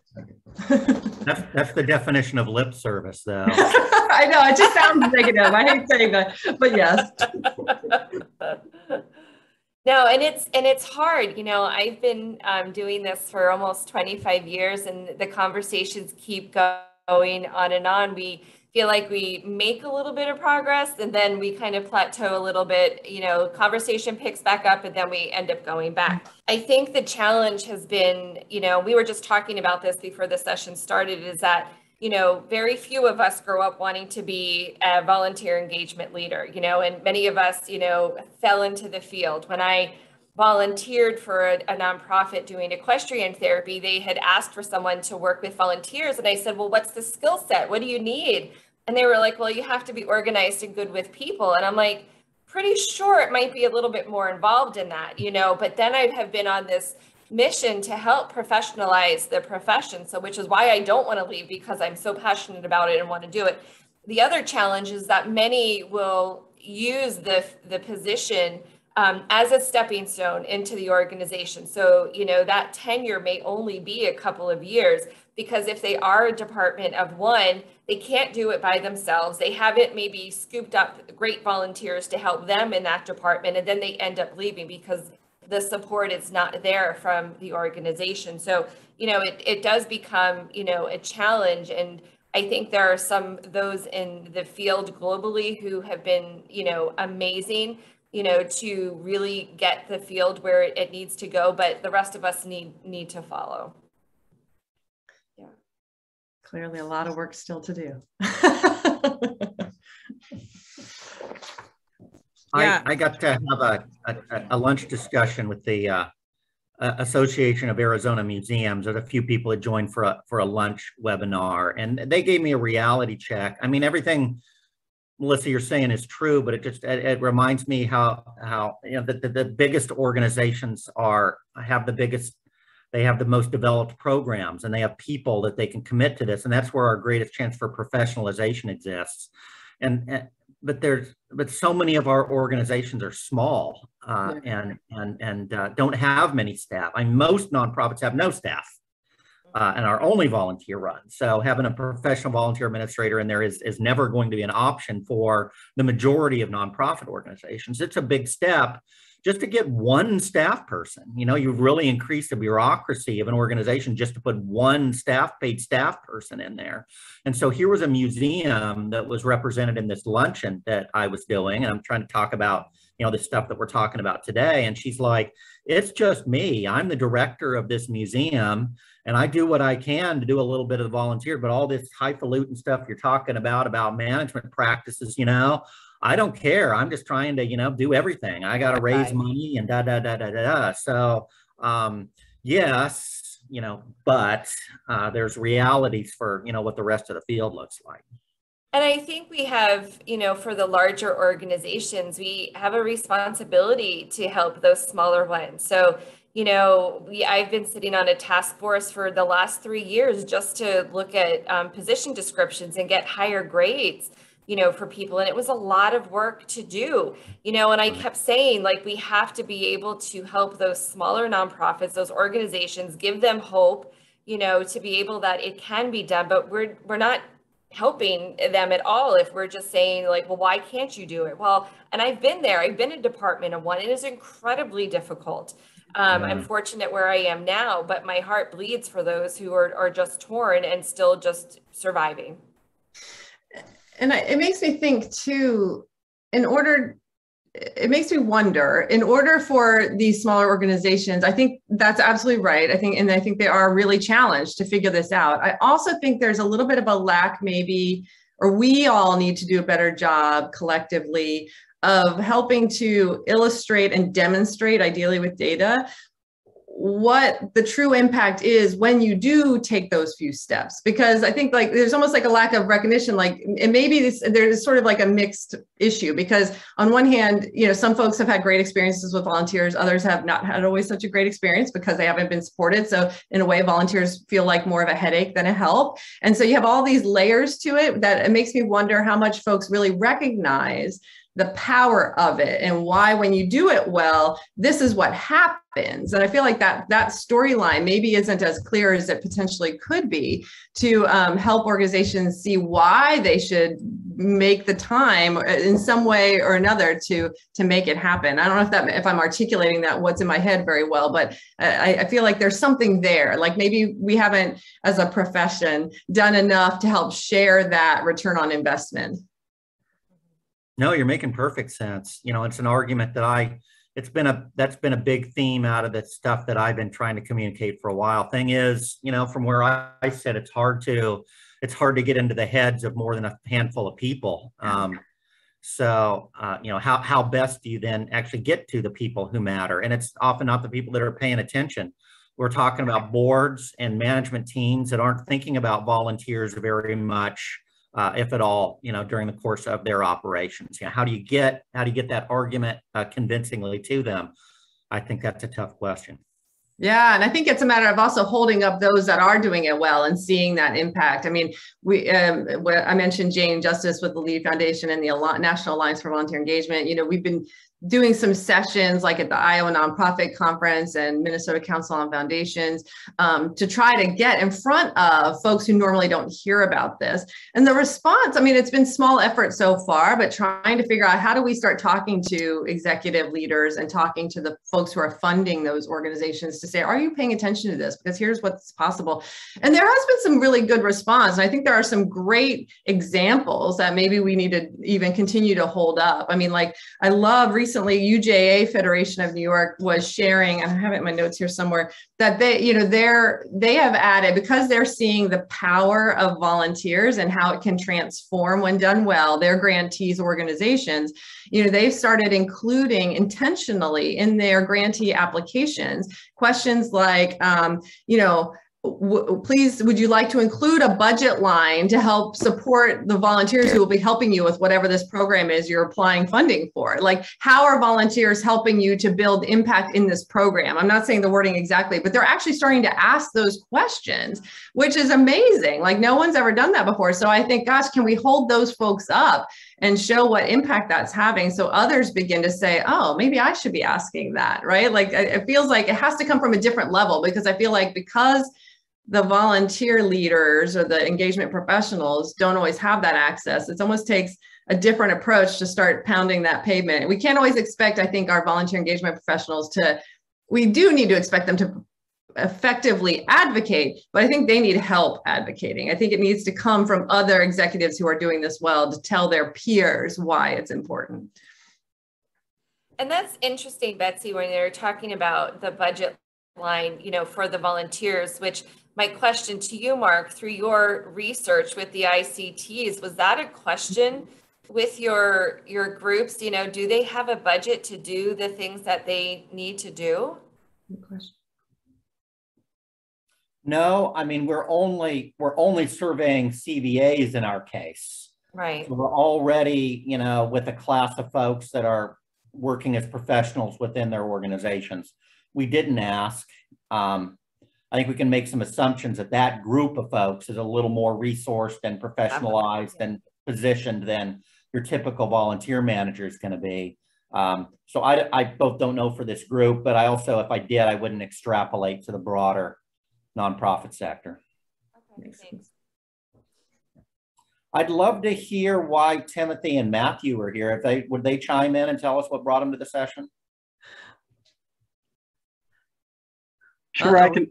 that's that's the definition of lip service though I know it just sounds negative. I hate saying that, but yes. No, and it's and it's hard. You know, I've been um, doing this for almost 25 years, and the conversations keep going on and on. We feel like we make a little bit of progress, and then we kind of plateau a little bit. You know, conversation picks back up, and then we end up going back. I think the challenge has been, you know, we were just talking about this before the session started, is that you know, very few of us grow up wanting to be a volunteer engagement leader, you know, and many of us, you know, fell into the field. When I volunteered for a, a, nonprofit doing equestrian therapy, they had asked for someone to work with volunteers. And I said, Well, what's the skill set? What do you need? And they were like, Well, you have to be organized and good with people. And I'm like, pretty sure it might be a little bit more involved in that, you know, but then I have been on this mission to help professionalize the profession. So, which is why I don't want to leave because I'm so passionate about it and want to do it. The other challenge is that many will use the, the position um, as a stepping stone into the organization. So, you know, that tenure may only be a couple of years because if they are a department of one, they can't do it by themselves. They haven't maybe scooped up great volunteers to help them in that department, and then they end up leaving because the support is not there from the organization. So, you know, it, it does become, you know, a challenge. And I think there are some those in the field globally who have been, you know, amazing, you know, to really get the field where it, it needs to go. But the rest of us need need to follow. Yeah. Clearly a lot of work still to do. yeah. I, I got to have a, a, a lunch discussion with the uh, Association of Arizona Museums. There's a few people that joined for a, for a lunch webinar, and they gave me a reality check. I mean, everything Melissa you're saying is true, but it just it, it reminds me how how you know the, the, the biggest organizations are have the biggest they have the most developed programs and they have people that they can commit to this and that's where our greatest chance for professionalization exists and, and but there's but so many of our organizations are small uh, yeah. and and and uh, don't have many staff. I mean, most nonprofits have no staff uh, and our only volunteer run. So having a professional volunteer administrator in there is is never going to be an option for the majority of nonprofit organizations. It's a big step just to get one staff person. You know, you've really increased the bureaucracy of an organization just to put one staff paid staff person in there. And so here was a museum that was represented in this luncheon that I was doing, and I'm trying to talk about you know, the stuff that we're talking about today. And she's like, it's just me. I'm the director of this museum and I do what I can to do a little bit of the volunteer, but all this highfalutin stuff you're talking about, about management practices, you know, I don't care. I'm just trying to, you know, do everything. I got to raise money and da, da, da, da, da, da. So, um, yes, you know, but uh, there's realities for, you know, what the rest of the field looks like. And I think we have, you know, for the larger organizations, we have a responsibility to help those smaller ones. So, you know, we I've been sitting on a task force for the last three years just to look at um, position descriptions and get higher grades you know for people. And it was a lot of work to do you know and i kept saying like we have to be able to help those smaller nonprofits those organizations give them hope you know to be able that it can be done. But we're we're not helping them at all if we're just saying like well why can't you do it? Well and i've been there. I've been a department of one. It is incredibly difficult. Um, i'm fortunate where i am now but my heart bleeds for those who are, are just torn and still just surviving. And I, it makes me think too in order it makes me wonder in order for these smaller organizations i think that's absolutely right. I think and i think they are really challenged to figure this out. I also think there's a little bit of a lack maybe or we all need to do a better job collectively of helping to illustrate and demonstrate ideally with data what the true impact is when you do take those few steps. Because i think like there's almost like a lack of recognition like and maybe this, there's sort of like a mixed issue because on one hand you know some folks have had great experiences with volunteers others have not had always such a great experience because they haven't been supported. So in a way volunteers feel like more of a headache than a help. And so you have all these layers to it that it makes me wonder how much folks really recognize the power of it and why when you do it well this is what happens. And i feel like that that storyline maybe isn't as clear as it potentially could be to um, help organizations see why they should make the time in some way or another to to make it happen. I don't know if that if i'm articulating that what's in my head very well but I, I feel like there's something there. Like maybe we haven't as a profession done enough to help share that return on investment no, you're making perfect sense. You know, it's an argument that I, it's been a, that's been a big theme out of the stuff that I've been trying to communicate for a while. Thing is, you know, from where I, I said, it's hard to, it's hard to get into the heads of more than a handful of people. Um, so, uh, you know, how, how best do you then actually get to the people who matter? And it's often not the people that are paying attention. We're talking about boards and management teams that aren't thinking about volunteers very much uh, if at all, you know, during the course of their operations. You know, how do you get how do you get that argument uh, convincingly to them? I think that's a tough question. Yeah, and I think it's a matter of also holding up those that are doing it well and seeing that impact. I mean, we um, I mentioned Jane Justice with the Leighty Foundation and the National Alliance for Volunteer Engagement. You know, we've been doing some sessions like at the Iowa Nonprofit Conference and Minnesota Council on Foundations um, to try to get in front of folks who normally don't hear about this. And the response, I mean, it's been small effort so far, but trying to figure out how do we start talking to executive leaders and talking to the folks who are funding those organizations to say, are you paying attention to this? Because here's what's possible. And there has been some really good response. And I think there are some great examples that maybe we need to even continue to hold up. I mean, like I love recently UJA Federation of New York was sharing, and I have it in my notes here somewhere, that they, you know, they're they have added because they're seeing the power of volunteers and how it can transform when done well, their grantees organizations, you know, they've started including intentionally in their grantee applications questions like, um, you know, please would you like to include a budget line to help support the volunteers who will be helping you with whatever this program is you're applying funding for? Like how are volunteers helping you to build impact in this program? I'm not saying the wording exactly but they're actually starting to ask those questions which is amazing. Like no one's ever done that before. So i think gosh can we hold those folks up and show what impact that's having so others begin to say oh maybe i should be asking that right like it feels like it has to come from a different level because i feel like because the volunteer leaders or the engagement professionals don't always have that access. It almost takes a different approach to start pounding that pavement. We can't always expect, I think, our volunteer engagement professionals to, we do need to expect them to effectively advocate, but I think they need help advocating. I think it needs to come from other executives who are doing this well to tell their peers why it's important. and that's interesting, Betsy, when you're talking about the budget line, you know, for the volunteers, which my question to you, Mark, through your research with the ICTs, was that a question with your your groups? You know, do they have a budget to do the things that they need to do? Good question. No, I mean we're only we're only surveying CVAs in our case. Right. So we're already, you know, with a class of folks that are working as professionals within their organizations. We didn't ask. Um, I think we can make some assumptions that that group of folks is a little more resourced and professionalized and positioned than your typical volunteer manager is going to be. Um, so I, I both don't know for this group, but I also, if I did, I wouldn't extrapolate to the broader nonprofit sector. Okay, thanks. I'd love to hear why Timothy and Matthew are here. If they would they chime in and tell us what brought them to the session? Sure, uh -oh. I can.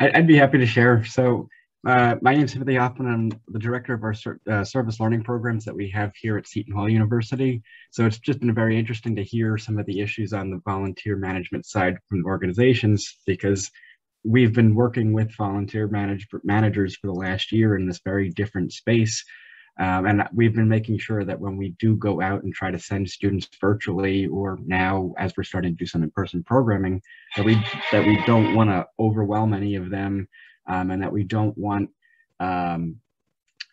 I'd be happy to share. So, uh, my name is Timothy Hoffman. I'm the director of our uh, service learning programs that we have here at Seton Hall University. So it's just been very interesting to hear some of the issues on the volunteer management side from organizations because we've been working with volunteer manage managers for the last year in this very different space. Um, and we've been making sure that when we do go out and try to send students virtually, or now as we're starting to do some in-person programming, that we that we don't want to overwhelm any of them, um, and that we don't want um,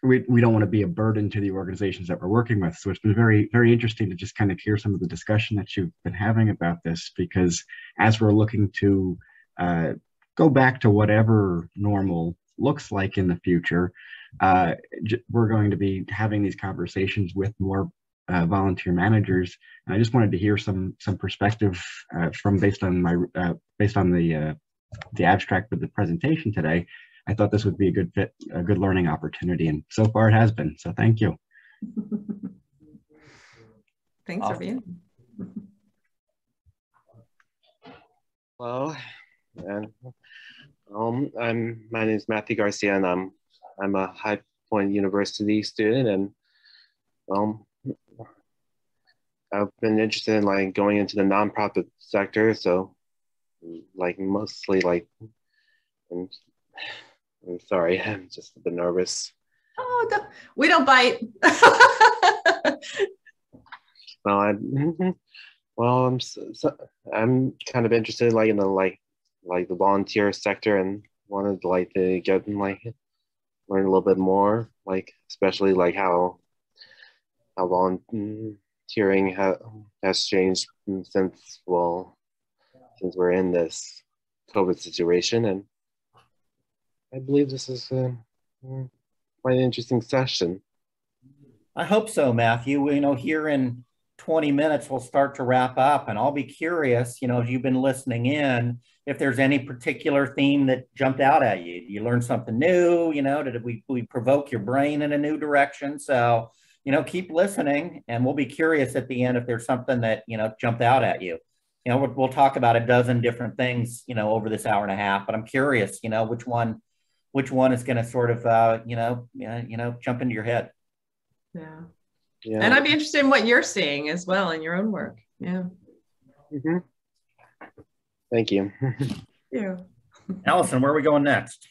we, we don't want to be a burden to the organizations that we're working with. So it's been very, very interesting to just kind of hear some of the discussion that you've been having about this, because as we're looking to uh, go back to whatever normal looks like in the future, uh, we're going to be having these conversations with more uh, volunteer managers. And I just wanted to hear some some perspective uh, from based on my uh, based on the uh, the abstract of the presentation today. I thought this would be a good fit, a good learning opportunity, and so far it has been. So thank you. Thanks, awesome. Hello, and um, I'm my name is Matthew Garcia, and I'm I'm a High Point University student, and um, I've been interested in like going into the nonprofit sector. So, like mostly like, and I'm sorry, I'm just a bit nervous. Oh, don't, we don't bite. well, I'm well, I'm so, so, I'm kind of interested like in the like like the volunteer sector and wanted like to get like learn a little bit more, like especially like how how volunteering ha- has changed since well since we're in this COVID situation, and I believe this is a, mm, quite an interesting session. I hope so, Matthew. You know, here in 20 minutes, we'll start to wrap up, and I'll be curious. You know, if you've been listening in if there's any particular theme that jumped out at you. You learned something new, you know, did we, we provoke your brain in a new direction? So, you know, keep listening and we'll be curious at the end if there's something that, you know, jumped out at you. You know, we'll, we'll talk about a dozen different things, you know, over this hour and a half, but I'm curious, you know, which one, which one is going to sort of, uh, you know, you know, jump into your head. Yeah. Yeah. And I'd be interested in what you're seeing as well in your own work. Yeah. Mm-hmm. Thank you. yeah. Allison, where are we going next?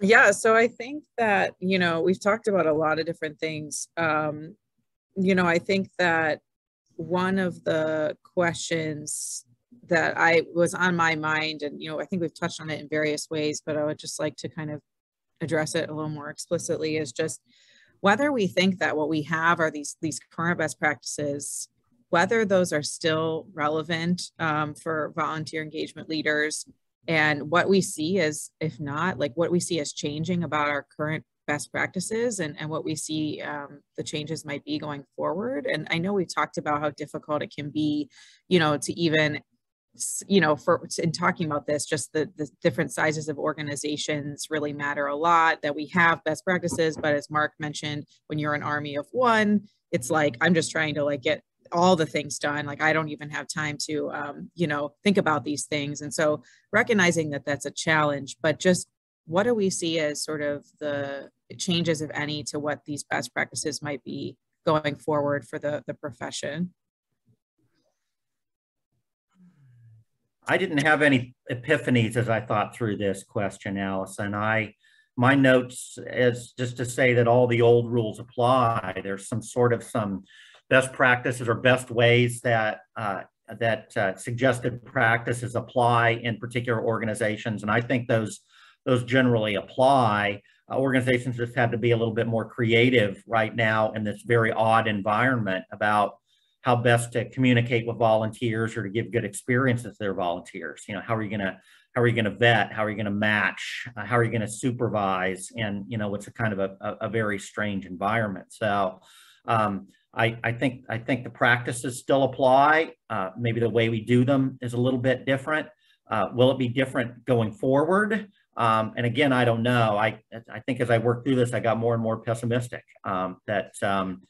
Yeah, so I think that, you know, we've talked about a lot of different things. Um, you know, I think that one of the questions that I was on my mind, and, you know, I think we've touched on it in various ways, but I would just like to kind of address it a little more explicitly is just whether we think that what we have are these these current best practices whether those are still relevant um, for volunteer engagement leaders. And what we see is if not like what we see as changing about our current best practices and, and what we see um, the changes might be going forward. And i know we've talked about how difficult it can be you know to even you know for in talking about this just the, the different sizes of organizations really matter a lot that we have best practices but as mark mentioned when you're an army of one it's like i'm just trying to like get all the things done like i don't even have time to um, you know think about these things and so recognizing that that's a challenge but just what do we see as sort of the changes if any to what these best practices might be going forward for the the profession I didn't have any epiphanies as I thought through this question, Allison. I my notes is just to say that all the old rules apply. There's some sort of some best practices or best ways that uh, that uh, suggested practices apply in particular organizations, and I think those those generally apply. Uh, organizations just have to be a little bit more creative right now in this very odd environment about how best to communicate with volunteers or to give good experiences to their volunteers. You know, how are you going to how are you going to vet? How are you going to match? Uh, how are you going to supervise? And you know, it's a kind of a, a, a very strange environment. So. Um, I, I, think I think the practices still apply. Uh, maybe the way we do them is a little bit different. Uh, will it be different going forward? Um, and again, I don't know. I I think as I work through this, I got more and more pessimistic um, that um,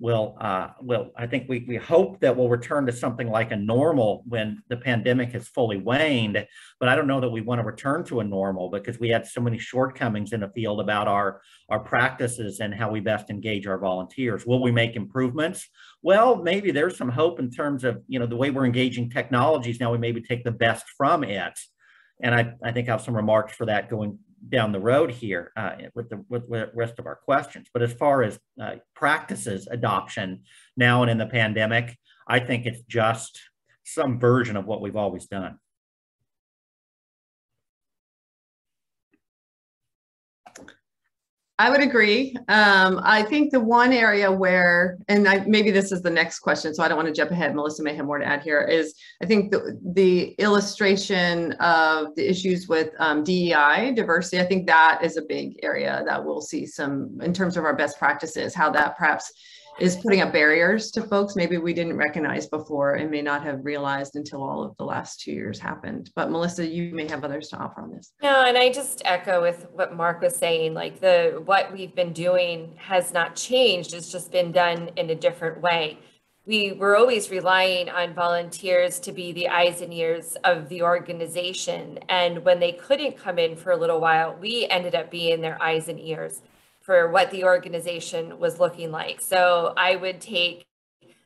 will uh, will I think we we hope that we'll return to something like a normal when the pandemic has fully waned. But I don't know that we want to return to a normal because we had so many shortcomings in the field about our our practices and how we best engage our volunteers. Will we make improvements? Well, maybe there's some hope in terms of you know the way we're engaging technologies now. We maybe take the best from it. And I, I think I have some remarks for that going down the road here uh, with, the, with, rest of our questions. But as far as uh, practices adoption now and in the pandemic, I think it's just some version of what we've always done. I would agree. Um, I think the one area where, and I, maybe this is the next question, so I don't want to jump ahead. Melissa may have more to add here. Is I think the, the illustration of the issues with um, DEI diversity. I think that is a big area that we'll see some in terms of our best practices. How that perhaps is putting up barriers to folks maybe we didn't recognize before and may not have realized until all of the last two years happened. But Melissa, you may have others to offer on this. No, and I just echo with what Mark was saying, like the what we've been doing has not changed. It's just been done in a different way. We were always relying on volunteers to be the eyes and ears of the organization. And when they couldn't come in for a little while, we ended up being their eyes and ears for what the organization was looking like. So I would take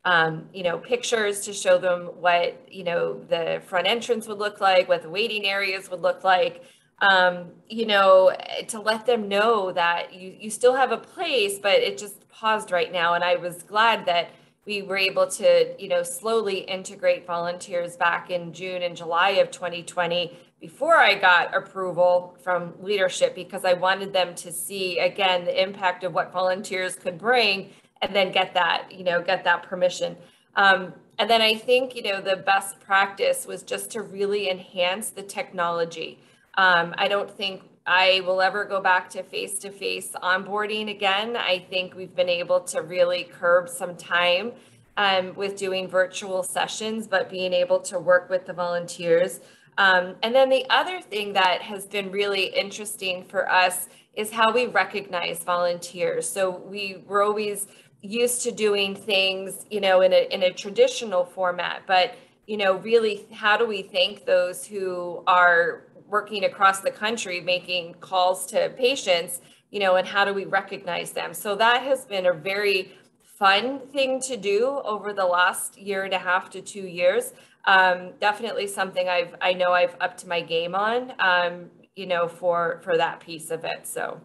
um, you know, pictures to show them what, you know, the front entrance would look like, what the waiting areas would look like, um, you know, to let them know that you, you still have a place, but it just paused right now. And I was glad that we were able to, you know, slowly integrate volunteers back in June and July of 2020 before I got approval from leadership because I wanted them to see again the impact of what volunteers could bring and then get that, you know, get that permission. Um, and then I think, you know, the best practice was just to really enhance the technology. Um, I don't think I will ever go back to face to face onboarding again. I think we've been able to really curb some time um, with doing virtual sessions, but being able to work with the volunteers um, and then the other thing that has been really interesting for us is how we recognize volunteers. So we were always used to doing things, you know, in a, in a traditional format, but, you know, really, how do we thank those who are working across the country, making calls to patients, you know, and how do we recognize them? So that has been a very fun thing to do over the last year and a half to two years um, definitely something I've I know I've upped my game on, um, you know, for for that piece of it. So.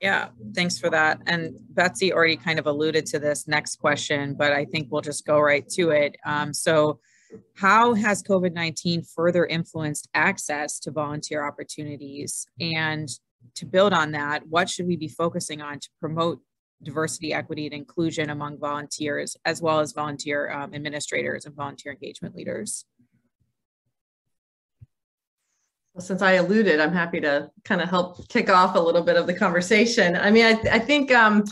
Yeah, thanks for that. And Betsy already kind of alluded to this next question, but I think we'll just go right to it. Um, so, how has COVID 19 further influenced access to volunteer opportunities? And to build on that, what should we be focusing on to promote diversity, equity, and inclusion among volunteers, as well as volunteer um, administrators and volunteer engagement leaders. Well, since I alluded, I'm happy to kind of help kick off a little bit of the conversation. I mean, I, I think um,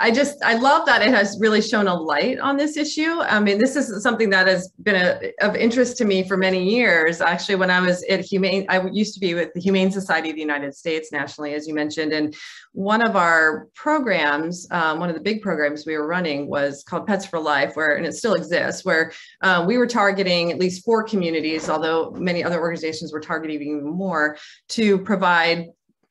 I just I love that it has really shown a light on this issue. I mean, this is something that has been a, of interest to me for many years. Actually, when I was at Humane, I used to be with the Humane Society of the United States nationally, as you mentioned, and one of our programs, um, one of the big programs we were running was called Pets for Life, where and it still exists, where um, we were targeting at least four communities, although many other organizations were targeting even more, to provide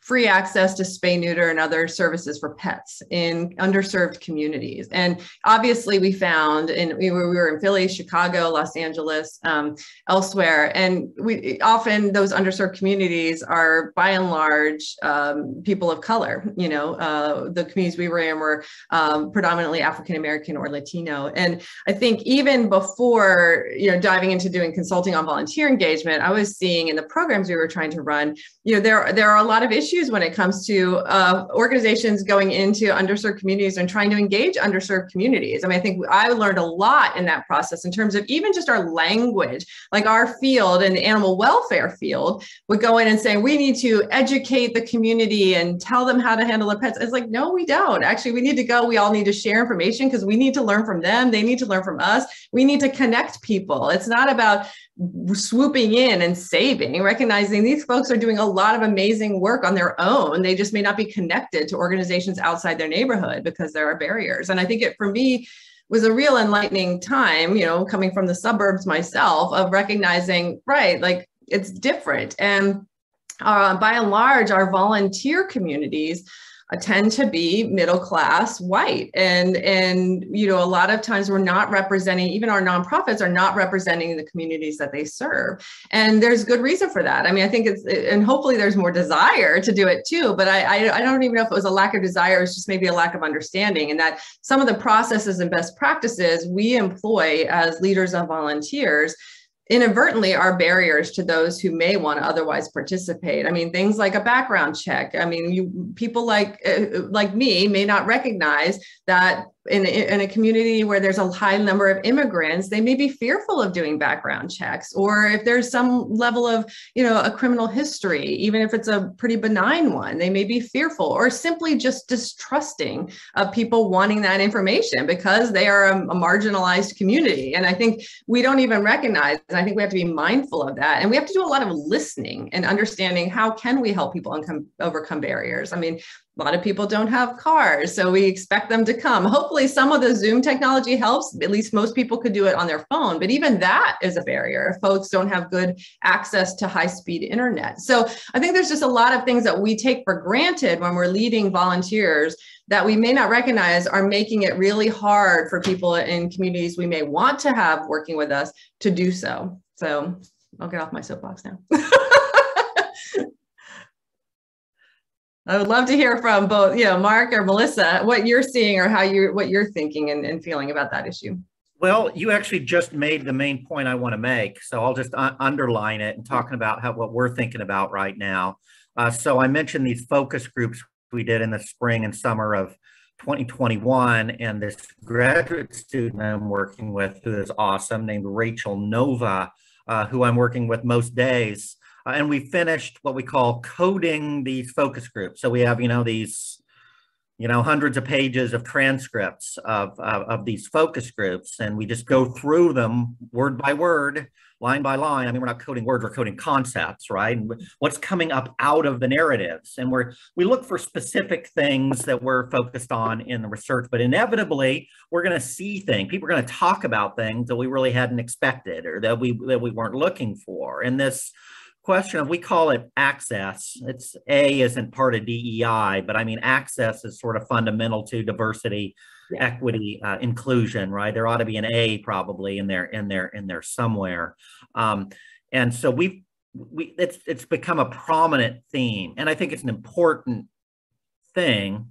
free access to spay, neuter, and other services for pets in underserved communities. And obviously, we found, and we were, we were in Philly, Chicago, Los Angeles, um, elsewhere, and we often those underserved communities are by and large um, people of color. You know, uh, the communities we were in were um, predominantly African American or Latino. And I think even before you know diving into doing consulting on volunteer engagement, I was seeing in the programs we were trying to run, you know, there there are a lot of issues when it comes to uh, organizations going into underserved communities and trying to engage underserved communities. I mean, I think I learned a lot in that process in terms of even just our language, like our field and the animal welfare field would go in and say we need to educate the community and tell them how to handle their pets. It's like no, we don't. Actually, we need to go. We all need to share information because we need to learn from them. They need to learn from us. We need to connect people. It's not about swooping in and saving, recognizing these folks are doing a lot of amazing work on their own. They just may not be connected to organizations outside their neighborhood because there are barriers. And I think it, for me, was a real enlightening time, you know, coming from the suburbs myself of recognizing, right, like it's different. And uh, by and large, our volunteer communities tend to be middle class white. And and you know a lot of times we're not representing even our nonprofits are not representing the communities that they serve. And there's good reason for that. I mean i think it's and hopefully there's more desire to do it too but i i, I don't even know if it was a lack of desire it's just maybe a lack of understanding and that some of the processes and best practices we employ as leaders of volunteers inadvertently are barriers to those who may want to otherwise participate. I mean things like a background check. I mean you people like uh, like me may not recognize that in, in a community where there's a high number of immigrants, they may be fearful of doing background checks. Or if there's some level of, you know, a criminal history, even if it's a pretty benign one, they may be fearful or simply just distrusting of people wanting that information because they are a, a marginalized community. And I think we don't even recognize, and I think we have to be mindful of that. And we have to do a lot of listening and understanding how can we help people overcome barriers. I mean, a lot of people don't have cars, so we expect them to come. Hopefully, some of the Zoom technology helps. At least most people could do it on their phone, but even that is a barrier if folks don't have good access to high speed internet. So I think there's just a lot of things that we take for granted when we're leading volunteers that we may not recognize are making it really hard for people in communities we may want to have working with us to do so. So I'll get off my soapbox now. I would love to hear from both, you know, Mark or Melissa, what you're seeing or how you what you're thinking and, and feeling about that issue. Well, you actually just made the main point I want to make, so I'll just uh, underline it and talking about how what we're thinking about right now. Uh, so I mentioned these focus groups we did in the spring and summer of 2021, and this graduate student I'm working with who is awesome, named Rachel Nova, uh, who I'm working with most days. Uh, and we finished what we call coding these focus groups. So we have, you know, these, you know, hundreds of pages of transcripts of, of, of these focus groups, and we just go through them word by word, line by line. I mean, we're not coding words, we're coding concepts, right? And what's coming up out of the narratives. And we're we look for specific things that we're focused on in the research, but inevitably we're going to see things. People are going to talk about things that we really hadn't expected or that we that we weren't looking for. And this question of we call it access. It's a isn't part of dei but i mean access is sort of fundamental to diversity yeah. equity uh, inclusion right? There ought to be an a probably in there in there in there somewhere. Um, and so we've we it's it's become a prominent theme and i think it's an important thing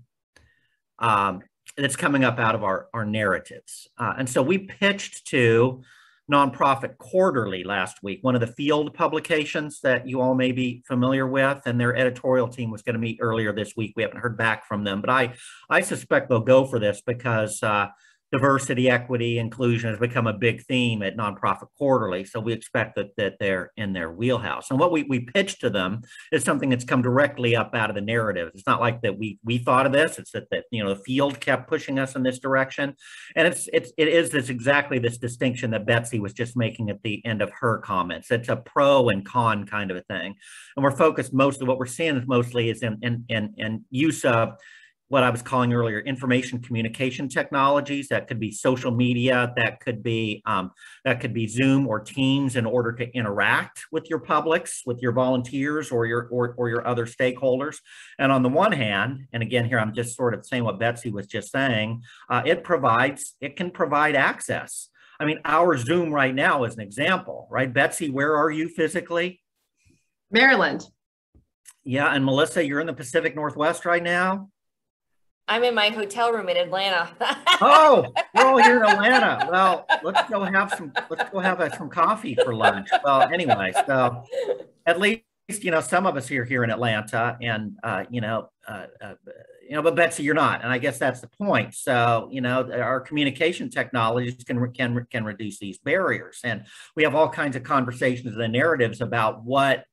um, that's coming up out of our our narratives. Uh, and so we pitched to Nonprofit Quarterly last week, one of the field publications that you all may be familiar with, and their editorial team was going to meet earlier this week. We haven't heard back from them, but I, I suspect they'll go for this because uh, diversity, equity, inclusion has become a big theme at Nonprofit Quarterly. So we expect that, that they're in their wheelhouse. And what we, we pitch to them is something that's come directly up out of the narrative. It's not like that we we thought of this. It's that, that you know the field kept pushing us in this direction. And it's it's it is this exactly this distinction that Betsy was just making at the end of her comments. It's a pro and con kind of a thing. And we're focused mostly what we're seeing is mostly is in in in, in use of what I was calling earlier information communication technologies. That could be social media, that could be um, that could be Zoom or Teams in order to interact with your publics, with your volunteers or your or, or your other stakeholders. And on the one hand, and again here I'm just sort of saying what Betsy was just saying, uh, it provides it can provide access. I mean, our Zoom right now is an example, right? Betsy, where are you physically? Maryland. Yeah, and Melissa, you're in the Pacific Northwest right now. I'm in my hotel room in Atlanta. oh, we're all here in Atlanta. Well, let's go have some. Let's go have some coffee for lunch. Well, anyway, so at least you know some of us here here in Atlanta, and uh, you know, uh, uh, you know, but Betsy, you're not, and I guess that's the point. So you know, our communication technologies can can can reduce these barriers, and we have all kinds of conversations and narratives about what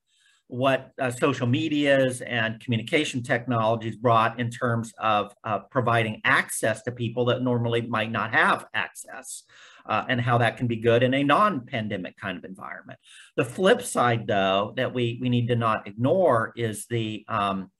what uh, social medias and communication technologies brought in terms of uh, providing access to people that normally might not have access uh, and how that can be good in a non-pandemic kind of environment. The flip side though that we, we need to not ignore is the um,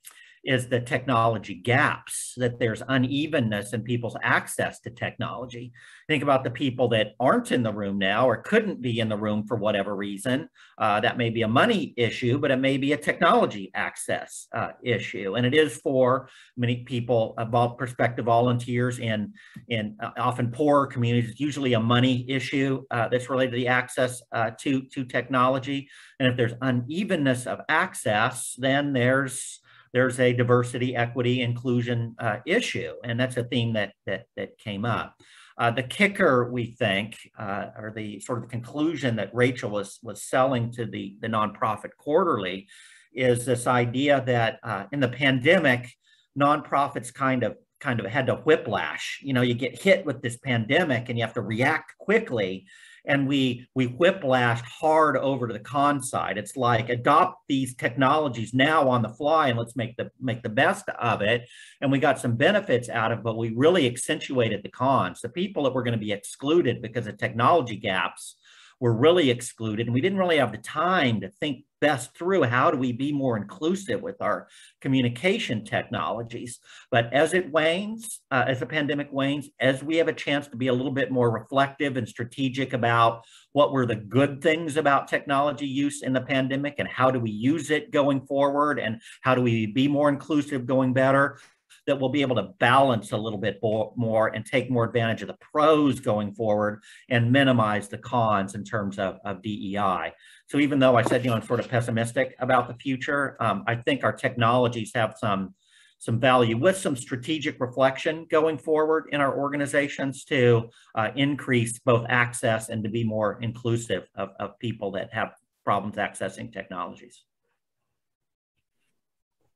is the technology gaps, that there's unevenness in people's access to technology. Think about the people that aren't in the room now or couldn't be in the room for whatever reason. Uh, that may be a money issue, but it may be a technology access uh, issue. And it is for many people, about prospective volunteers in, in uh, often poorer communities, usually a money issue uh, that's related to the access uh, to, to technology. And if there's unevenness of access, then there's there's a diversity, equity, inclusion uh, issue, and that's a theme that that that came up. Uh, the kicker, we think, uh, or the sort of the conclusion that Rachel was was selling to the the nonprofit quarterly, is this idea that uh, in the pandemic, nonprofits kind of kind of had to whiplash. You know, you get hit with this pandemic and you have to react quickly and we we whiplashed hard over to the con side. It's like adopt these technologies now on the fly and let's make the make the best of it. And we got some benefits out of, it, but we really accentuated the cons. The people that were going to be excluded because of technology gaps were really excluded, and we didn't really have the time to think best through how do we be more inclusive with our communication technologies. But as it wanes, uh, as the pandemic wanes, as we have a chance to be a little bit more reflective and strategic about what were the good things about technology use in the pandemic and how do we use it going forward and how do we be more inclusive going better, that we'll be able to balance a little bit more and take more advantage of the pros going forward and minimize the cons in terms of, of DEI. So even though I said, you know, I'm sort of pessimistic about the future, um, I think our technologies have some some value with some strategic reflection going forward in our organizations to uh, increase both access and to be more inclusive of, of people that have problems accessing technologies.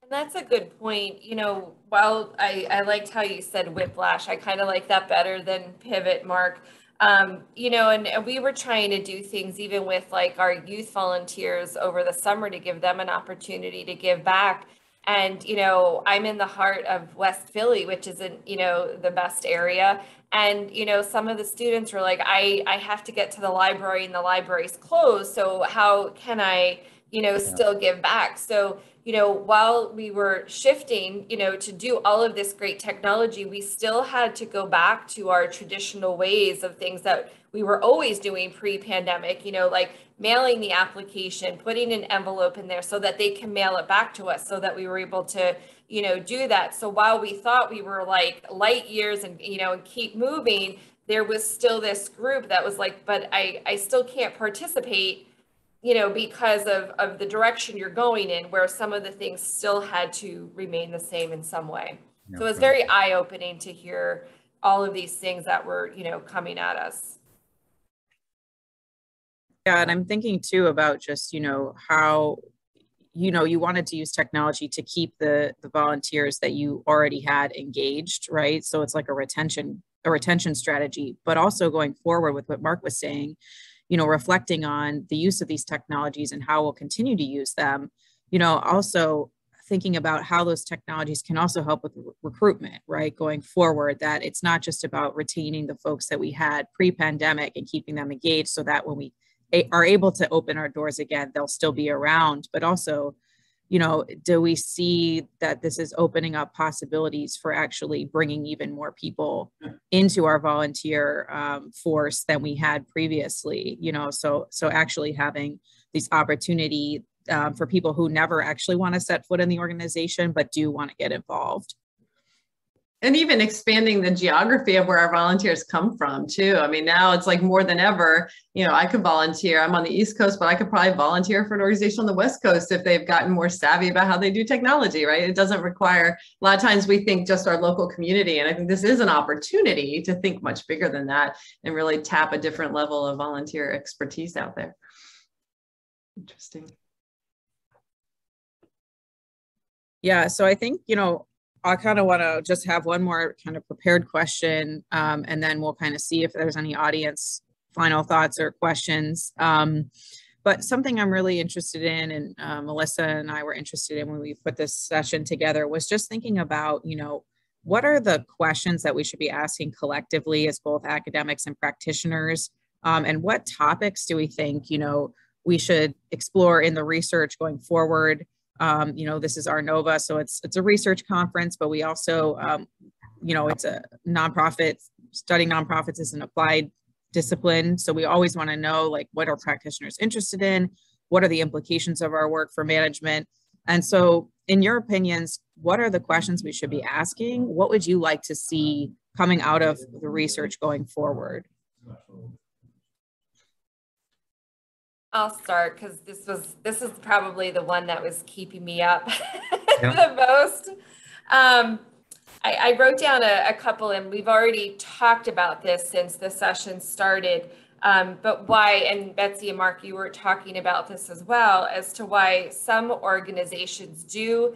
That's a good point. You know, while I, I liked how you said whiplash, I kind of like that better than pivot, Mark. Um, you know, and, and we were trying to do things even with like our youth volunteers over the summer to give them an opportunity to give back. And, you know, I'm in the heart of West Philly, which isn't, you know, the best area. And, you know, some of the students were like, I, I have to get to the library and the library's closed. So how can I, you know, still give back? So, you know, while we were shifting, you know, to do all of this great technology, we still had to go back to our traditional ways of things that we were always doing pre-pandemic, you know, like mailing the application, putting an envelope in there so that they can mail it back to us so that we were able to, you know, do that. So while we thought we were like light years and, you know, and keep moving, there was still this group that was like, but I, I still can't participate you know, because of, of the direction you're going in, where some of the things still had to remain the same in some way. so it was very eye opening to hear all of these things that were, you know, coming at us. Yeah, and I'm thinking too about just, you know, how you know you wanted to use technology to keep the the volunteers that you already had engaged right so it's like a retention a retention strategy but also going forward with what mark was saying you know, mm-hmm. reflecting on the use of these technologies and how we'll continue to use them, you know, also thinking about how those technologies can also help with recruitment, right? Going forward, that it's not just about retaining the folks that we had pre pandemic and keeping them engaged so that when we are able to open our doors again, they'll still be around, but also you know, do we see that this is opening up possibilities for actually bringing even more people into our volunteer um, force than we had previously? You know, so so actually having these opportunity um, for people who never actually want to set foot in the organization but do want to get involved and even expanding the geography of where our volunteers come from too. I mean now it's like more than ever you know i could volunteer. I'm on the east coast but i could probably volunteer for an organization on the west coast if they've gotten more savvy about how they do technology right? It doesn't require a lot of times we think just our local community and i think this is an opportunity to think much bigger than that and really tap a different level of volunteer expertise out there. Interesting. Yeah so i think you know I kind of want to just have one more kind of prepared question, um, and then we'll kind of see if there's any audience final thoughts or questions. Um, but something I'm really interested in, and uh, Melissa and I were interested in when we put this session together, was just thinking about, you know, what are the questions that we should be asking collectively as both academics and practitioners, um, and what topics do we think, you know, we should explore in the research going forward? Um, you know, this is ARNOVA, so it's it's a research conference, but we also, um, you know, it's a nonprofit. Studying nonprofits is an applied discipline, so we always want to know like what are practitioners interested in, what are the implications of our work for management, and so, in your opinions, what are the questions we should be asking? What would you like to see coming out of the research going forward? I'll start because this was this is probably the one that was keeping me up the most. Um, I, I, wrote down a, a, couple, and we've already talked about this since the session started. Um, but why, and Betsy and Mark, you were talking about this as well, as to why some organizations do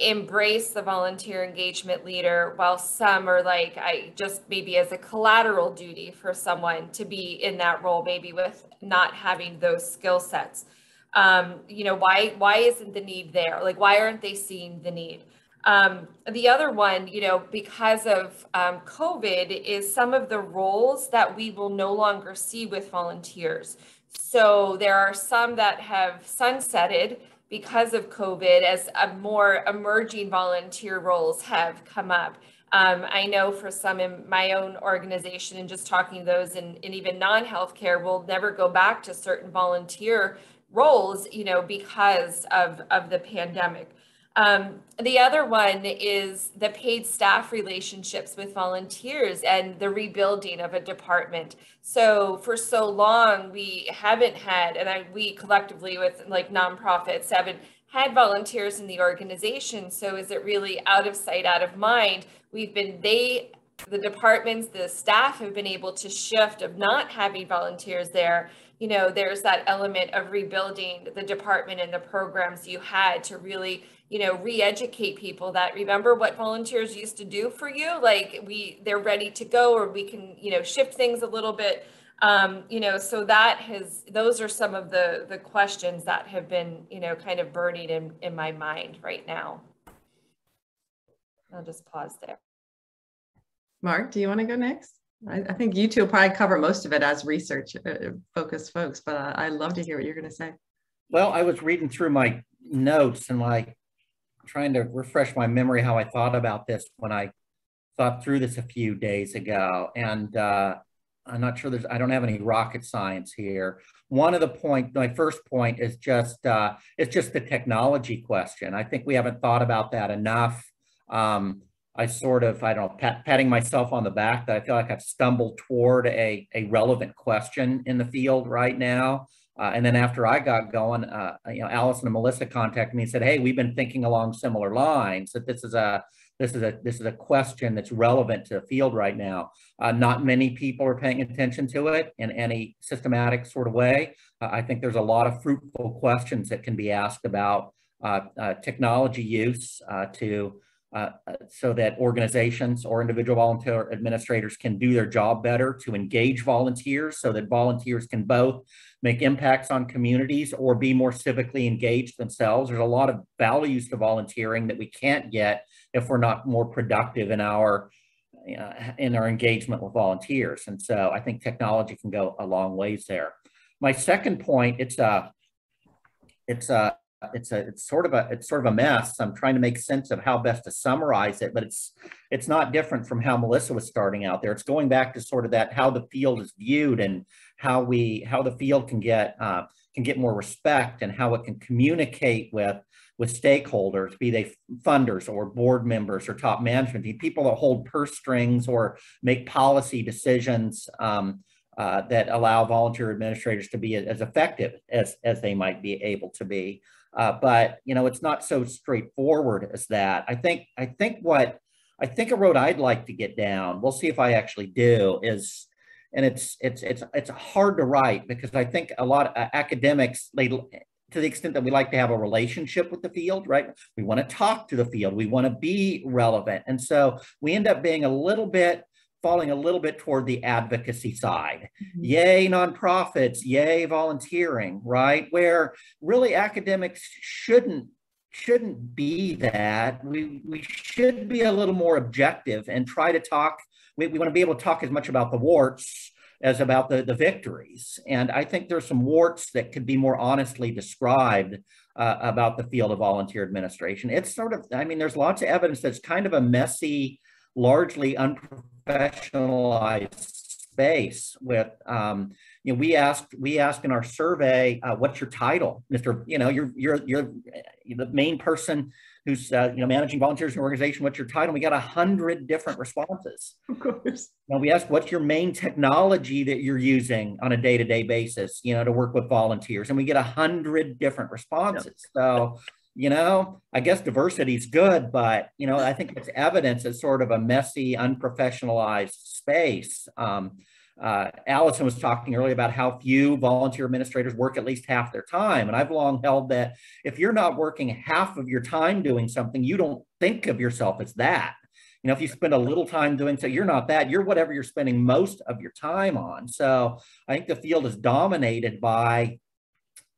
embrace the volunteer engagement leader while some are like i just maybe as a collateral duty for someone to be in that role maybe with not having those skill sets. Um, you know why why isn't the need there? Like why aren't they seeing the need? Um, the other one you know because of um, covid is some of the roles that we will no longer see with volunteers. So there are some that have sunsetted because of COVID as a more emerging volunteer roles have come up. Um, I know for some in my own organization and just talking to those in, in even non-healthcare, we'll never go back to certain volunteer roles, you know, because of, of the pandemic. Um, the other one is the paid staff relationships with volunteers and the rebuilding of a department. So for so long, we haven't had, and I, we collectively with like nonprofits haven't had volunteers in the organization. So is it really out of sight, out of mind? We've been, they, the departments, the staff have been able to shift of not having volunteers there you know, there's that element of rebuilding the department and the programs you had to really you know re-educate people that remember what volunteers used to do for you? Like we they're ready to go or we can you know shift things a little bit. Um, you know so that has those are some of the the questions that have been you know kind of burning in in my mind right now. I'll just pause there. Mark do you want to go next? I, I think you two will probably cover most of it as research uh, focused folks but I, i'd love to hear what you're going to say. Well i was reading through my notes and like trying to refresh my memory how I thought about this when I thought through this a few days ago. And uh, I'm not sure there's, I don't have any rocket science here. One of the point, my first point is just, uh, it's just the technology question. I think we haven't thought about that enough. Um, I sort of, I don't know, pat, patting myself on the back that I feel like I've stumbled toward a, a relevant question in the field right now. Uh, and then after I got going, uh, you know, Allison and Melissa contacted me and said, "Hey, we've been thinking along similar lines. That this is a this is a this is a question that's relevant to the field right now. Uh, not many people are paying attention to it in any systematic sort of way. Uh, I think there's a lot of fruitful questions that can be asked about uh, uh, technology use to uh, so that organizations or individual volunteer administrators can do their job better to engage volunteers so that volunteers can both make impacts on communities or be more civically engaged themselves. There's a lot of values to volunteering that we can't get if we're not more productive in our uh, in our engagement with volunteers. And so I think technology can go a long ways there. My second point, it's a, it's a, it's a it's sort of a it's sort of a mess. I'm trying to make sense of how best to summarize it, but it's it's not different from how Melissa was starting out there. It's going back to sort of that how the field is viewed and how we how the field can get uh, can get more respect and how it can communicate with with stakeholders, be they funders or board members or top management, people that hold purse strings or make policy decisions. Um, uh, that allow volunteer administrators to be as effective as, as they might be able to be. Uh, but you know, it's not so straightforward as that. I think I think what I think a road I'd like to get down. We'll see if I actually do. Is and it's it's it's it's hard to write because I think a lot of uh, academics they to the extent that we like to have a relationship with the field, right? We want to talk to the field. We want to be relevant. And so we end up being a little bit falling a little bit toward the advocacy side. Mm-hmm. Yay, nonprofits, yay, volunteering, right? Where really academics shouldn't shouldn't be that. We we should be a little more objective and try to talk. We, we want to be able to talk as much about the warts as about the, the victories. And I think there's some warts that could be more honestly described uh, about the field of volunteer administration. It's sort of, I mean, there's lots of evidence that's kind of a messy, largely unprofessionalized space with um, you know we asked we asked in our survey uh, what's your title mr you know you're you're you're the main person who's uh, you know managing volunteers in your organization what's your title? We got a hundred different responses. Of course. Now we asked what's your main technology that you're using on a day-to-day basis you know to work with volunteers? And we get a hundred different responses. So you know, I guess diversity is good, but you know, I think it's evidence it's sort of a messy, unprofessionalized space. Um, uh, Allison was talking earlier about how few volunteer administrators work at least half their time. And I've long held that if you're not working half of your time doing something, you don't think of yourself as that. You know, if you spend a little time doing so, you're not that, you're whatever you're spending most of your time on. So I think the field is dominated by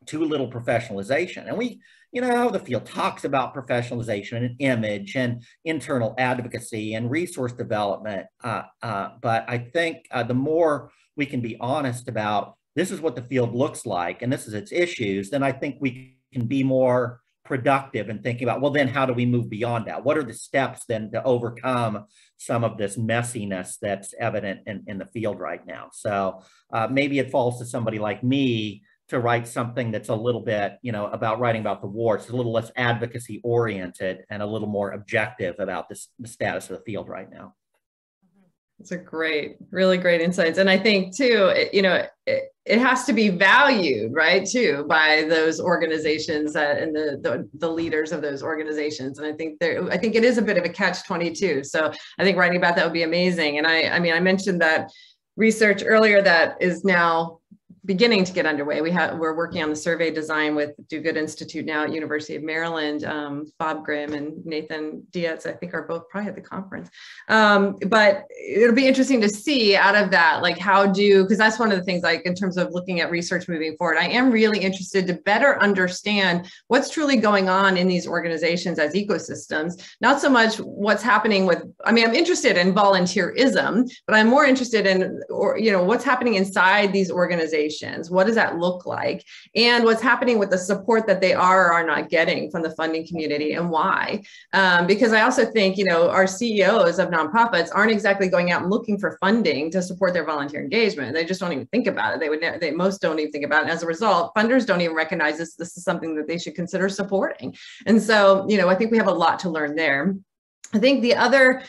too little professionalization. And we, you know, the field talks about professionalization and image and internal advocacy and resource development. Uh, uh, but I think uh, the more we can be honest about this is what the field looks like and this is its issues, then I think we can be more productive in thinking about, well, then how do we move beyond that? What are the steps then to overcome some of this messiness that's evident in, in the field right now? So uh, maybe it falls to somebody like me to write something that's a little bit, you know, about writing about the war. It's a little less advocacy oriented and a little more objective about this, the status of the field right now. It's a great, really great insights. And I think too, it, you know, it, it, has to be valued, right, too, by those organizations that, and the, the, the leaders of those organizations. And I think there, I think it is a bit of a catch 22. So I think writing about that would be amazing. And I, I mean, I mentioned that research earlier that is now beginning to get underway. We have we're working on the survey design with Do Good Institute now at University of Maryland. Um, Bob Grimm and Nathan Dietz, I think, are both probably at the conference. Um, but it'll be interesting to see out of that, like how do because that's one of the things like in terms of looking at research moving forward. I am really interested to better understand what's truly going on in these organizations as ecosystems. Not so much what's happening with. I mean, I'm interested in volunteerism, but I'm more interested in or you know what's happening inside these organizations organizations? What does that look like? And what's happening with the support that they are or are not getting from the funding community and why? Um, because I also think, you know, our CEOs of nonprofits aren't exactly going out and looking for funding to support their volunteer engagement. They just don't even think about it. They would, they most don't even think about it. And as a result, funders don't even recognize this. This is something that they should consider supporting. And so, you know, I think we have a lot to learn there. I think the other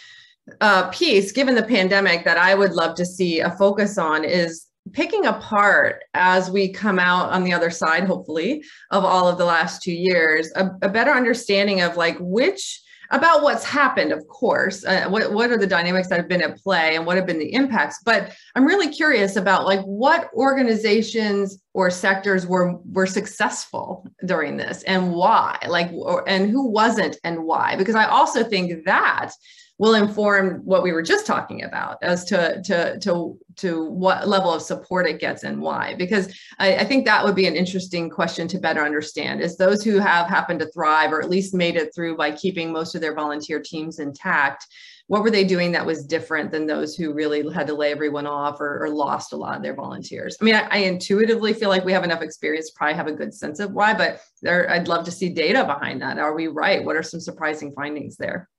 uh, piece, given the pandemic, that I would love to see a focus on is picking apart as we come out on the other side, hopefully, of all of the last two years, a, a better understanding of like which about what's happened, of course, uh, what, what are the dynamics that have been at play and what have been the impacts. But I'm really curious about like what organizations or sectors were were successful during this and why, like, or, and who wasn't and why. Because I also think that will inform what we were just talking about as to to to to what level of support it gets and why. Because I, I think that would be an interesting question to better understand is those who have happened to thrive or at least made it through by keeping most of their volunteer teams intact what were they doing that was different than those who really had to lay everyone off or, or lost a lot of their volunteers? I mean, I, I, intuitively feel like we have enough experience to probably have a good sense of why, but there, I'd love to see data behind that. Are we right? What are some surprising findings there?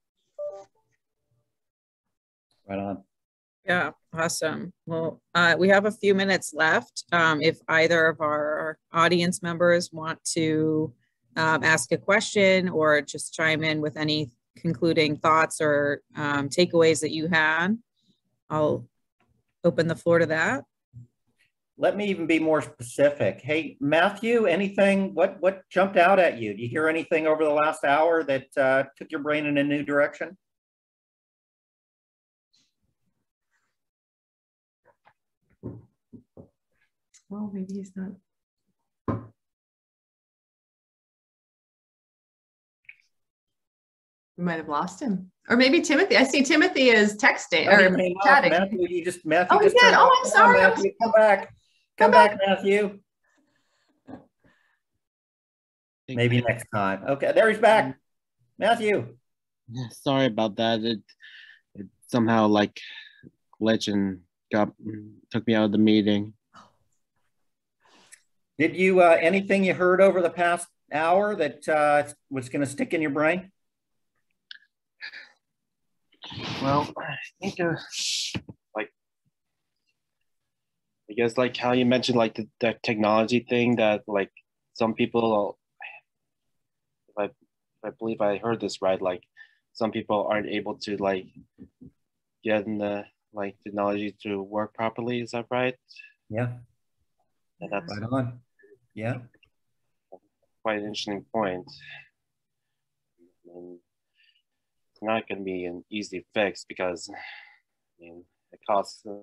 Right on. Yeah, awesome. Well, uh, we have a few minutes left. Um, if either of our audience members want to um, ask a question or just chime in with any concluding thoughts or um, takeaways that you had. I'll open the floor to that. Let me even be more specific. Hey, Matthew, anything, what, what jumped out at you? Do you hear anything over the last hour that uh, took your brain in a new direction? Well, maybe he's not We might have lost him. Or maybe Timothy. I see Timothy is texting oh, or chatting. Matthew, you just Matthew. Oh, he did. Oh, I'm sorry. On, Matthew, come back. Come, come back, back, Matthew. Maybe next time. Okay, there he's back. Matthew. Sorry about that. It, it somehow like glitched and got took me out of the meeting. Did you uh, anything you heard over the past hour that uh, was going to stick in your brain? Well, I think uh, like I guess like how you mentioned like the, technology thing that like some people if I if I believe I heard this right like some people aren't able to like get in the like technology to work properly is that right? Yeah. And that's right on yeah quite an interesting point. and not going to be an easy fix because I mean it costs uh,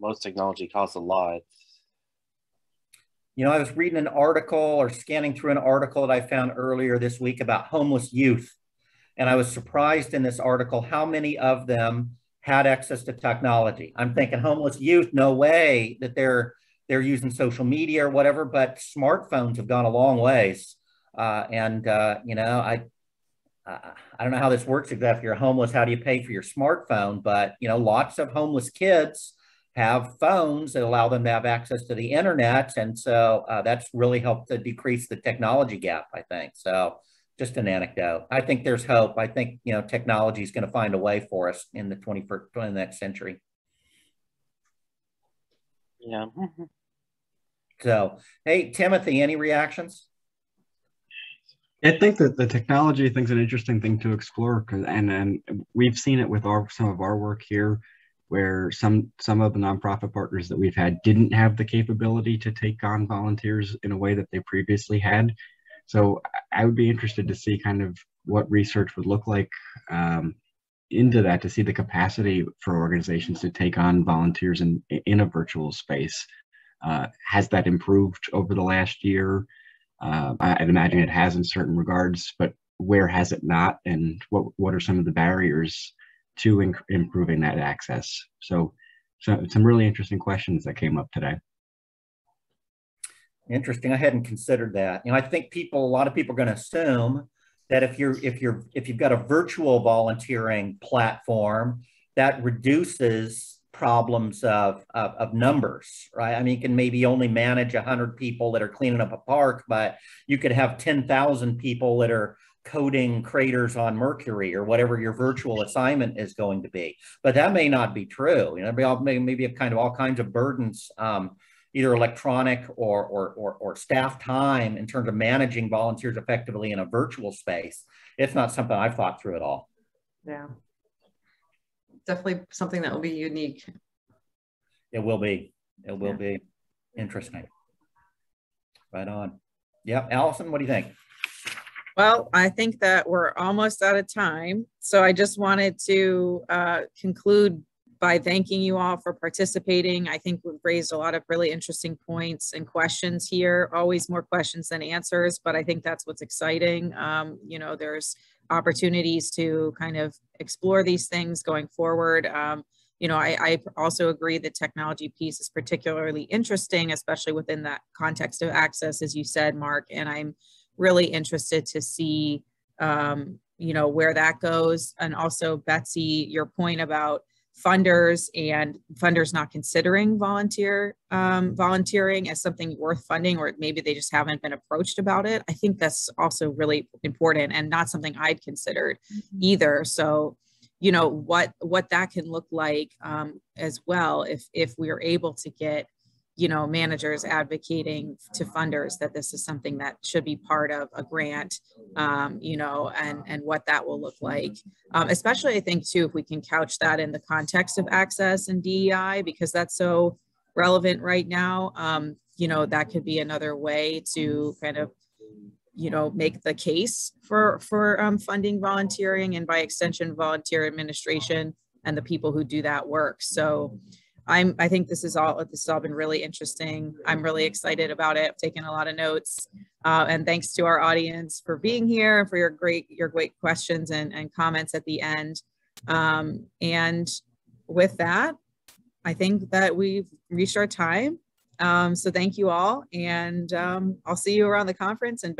most technology costs a lot. You know, I was reading an article or scanning through an article that I found earlier this week about homeless youth. And I was surprised in this article how many of them had access to technology. I'm thinking homeless youth, no way that they're they're using social media or whatever, but smartphones have gone a long ways. Uh, and uh, you know, I uh, I don't know how this works exactly. You're homeless, how do you pay for your smartphone? But you know, lots of homeless kids have phones that allow them to have access to the internet, and so uh, that's really helped to decrease the technology gap. I think so. Just an anecdote. I think there's hope. I think you know technology is going to find a way for us in the 21st, 20th next century. Yeah. So, hey, Timothy, any reactions? I think that the technology thing's an interesting thing to explore, and and we've seen it with our some of our work here, where some some of the nonprofit partners that we've had didn't have the capability to take on volunteers in a way that they previously had. So I would be interested to see kind of what research would look like um, into that to see the capacity for organizations to take on volunteers in in a virtual space. Uh, has that improved over the last year? Uh, I'd imagine it has in certain regards, but where has it not, and what what are some of the barriers to improving that access? So, so some really interesting questions that came up today. Interesting. I hadn't considered that. You know, I think people, a lot of people are going to assume that if you're if you're if you've got a virtual volunteering platform, that reduces problems of, of, of, numbers, right? I mean, you can maybe only manage 100 people that are cleaning up a park, but you could have 10,000 people that are coding craters on Mercury or whatever your virtual assignment is going to be. But that may not be true. You know, maybe, maybe kind of all kinds of burdens, um, either electronic or, or, or, or staff time in terms of managing volunteers effectively in a virtual space. It's not something I've thought through at all. Yeah definitely something that will be unique. It will be. It will yeah. be interesting. Right on. Yep. Allison, what do you think? Well, I think that we're almost out of time. So I just wanted to uh, conclude by thanking you all for participating. I think we've raised a lot of really interesting points and questions here. Always more questions than answers, but I think that's what's exciting. Um, you know, there's opportunities to kind of explore these things going forward. Um, you know, I, I, also agree the technology piece is particularly interesting, especially within that context of access, as you said, Mark. And I'm really interested to see, um, you know, where that goes. And also, Betsy, your point about funders and funders not considering volunteer um, volunteering as something worth funding or maybe they just haven't been approached about it i think that's also really important and not something i'd considered mm-hmm. either so you know what what that can look like um, as well if if we are able to get you know managers advocating to funders that this is something that should be part of a grant um, you know and and what that will look like. Um, especially i think too if we can couch that in the context of access and dei because that's so relevant right now um, you know that could be another way to kind of you know make the case for for um, funding volunteering and by extension volunteer administration and the people who do that work. So I'm, I think this is all, this has all been really interesting. I'm really excited about it. I've taken a lot of notes. Uh, and thanks to our audience for being here, and for your great, your great questions and, and comments at the end. Um, and with that, I think that we've reached our time. Um, so thank you all. And um, I'll see you around the conference and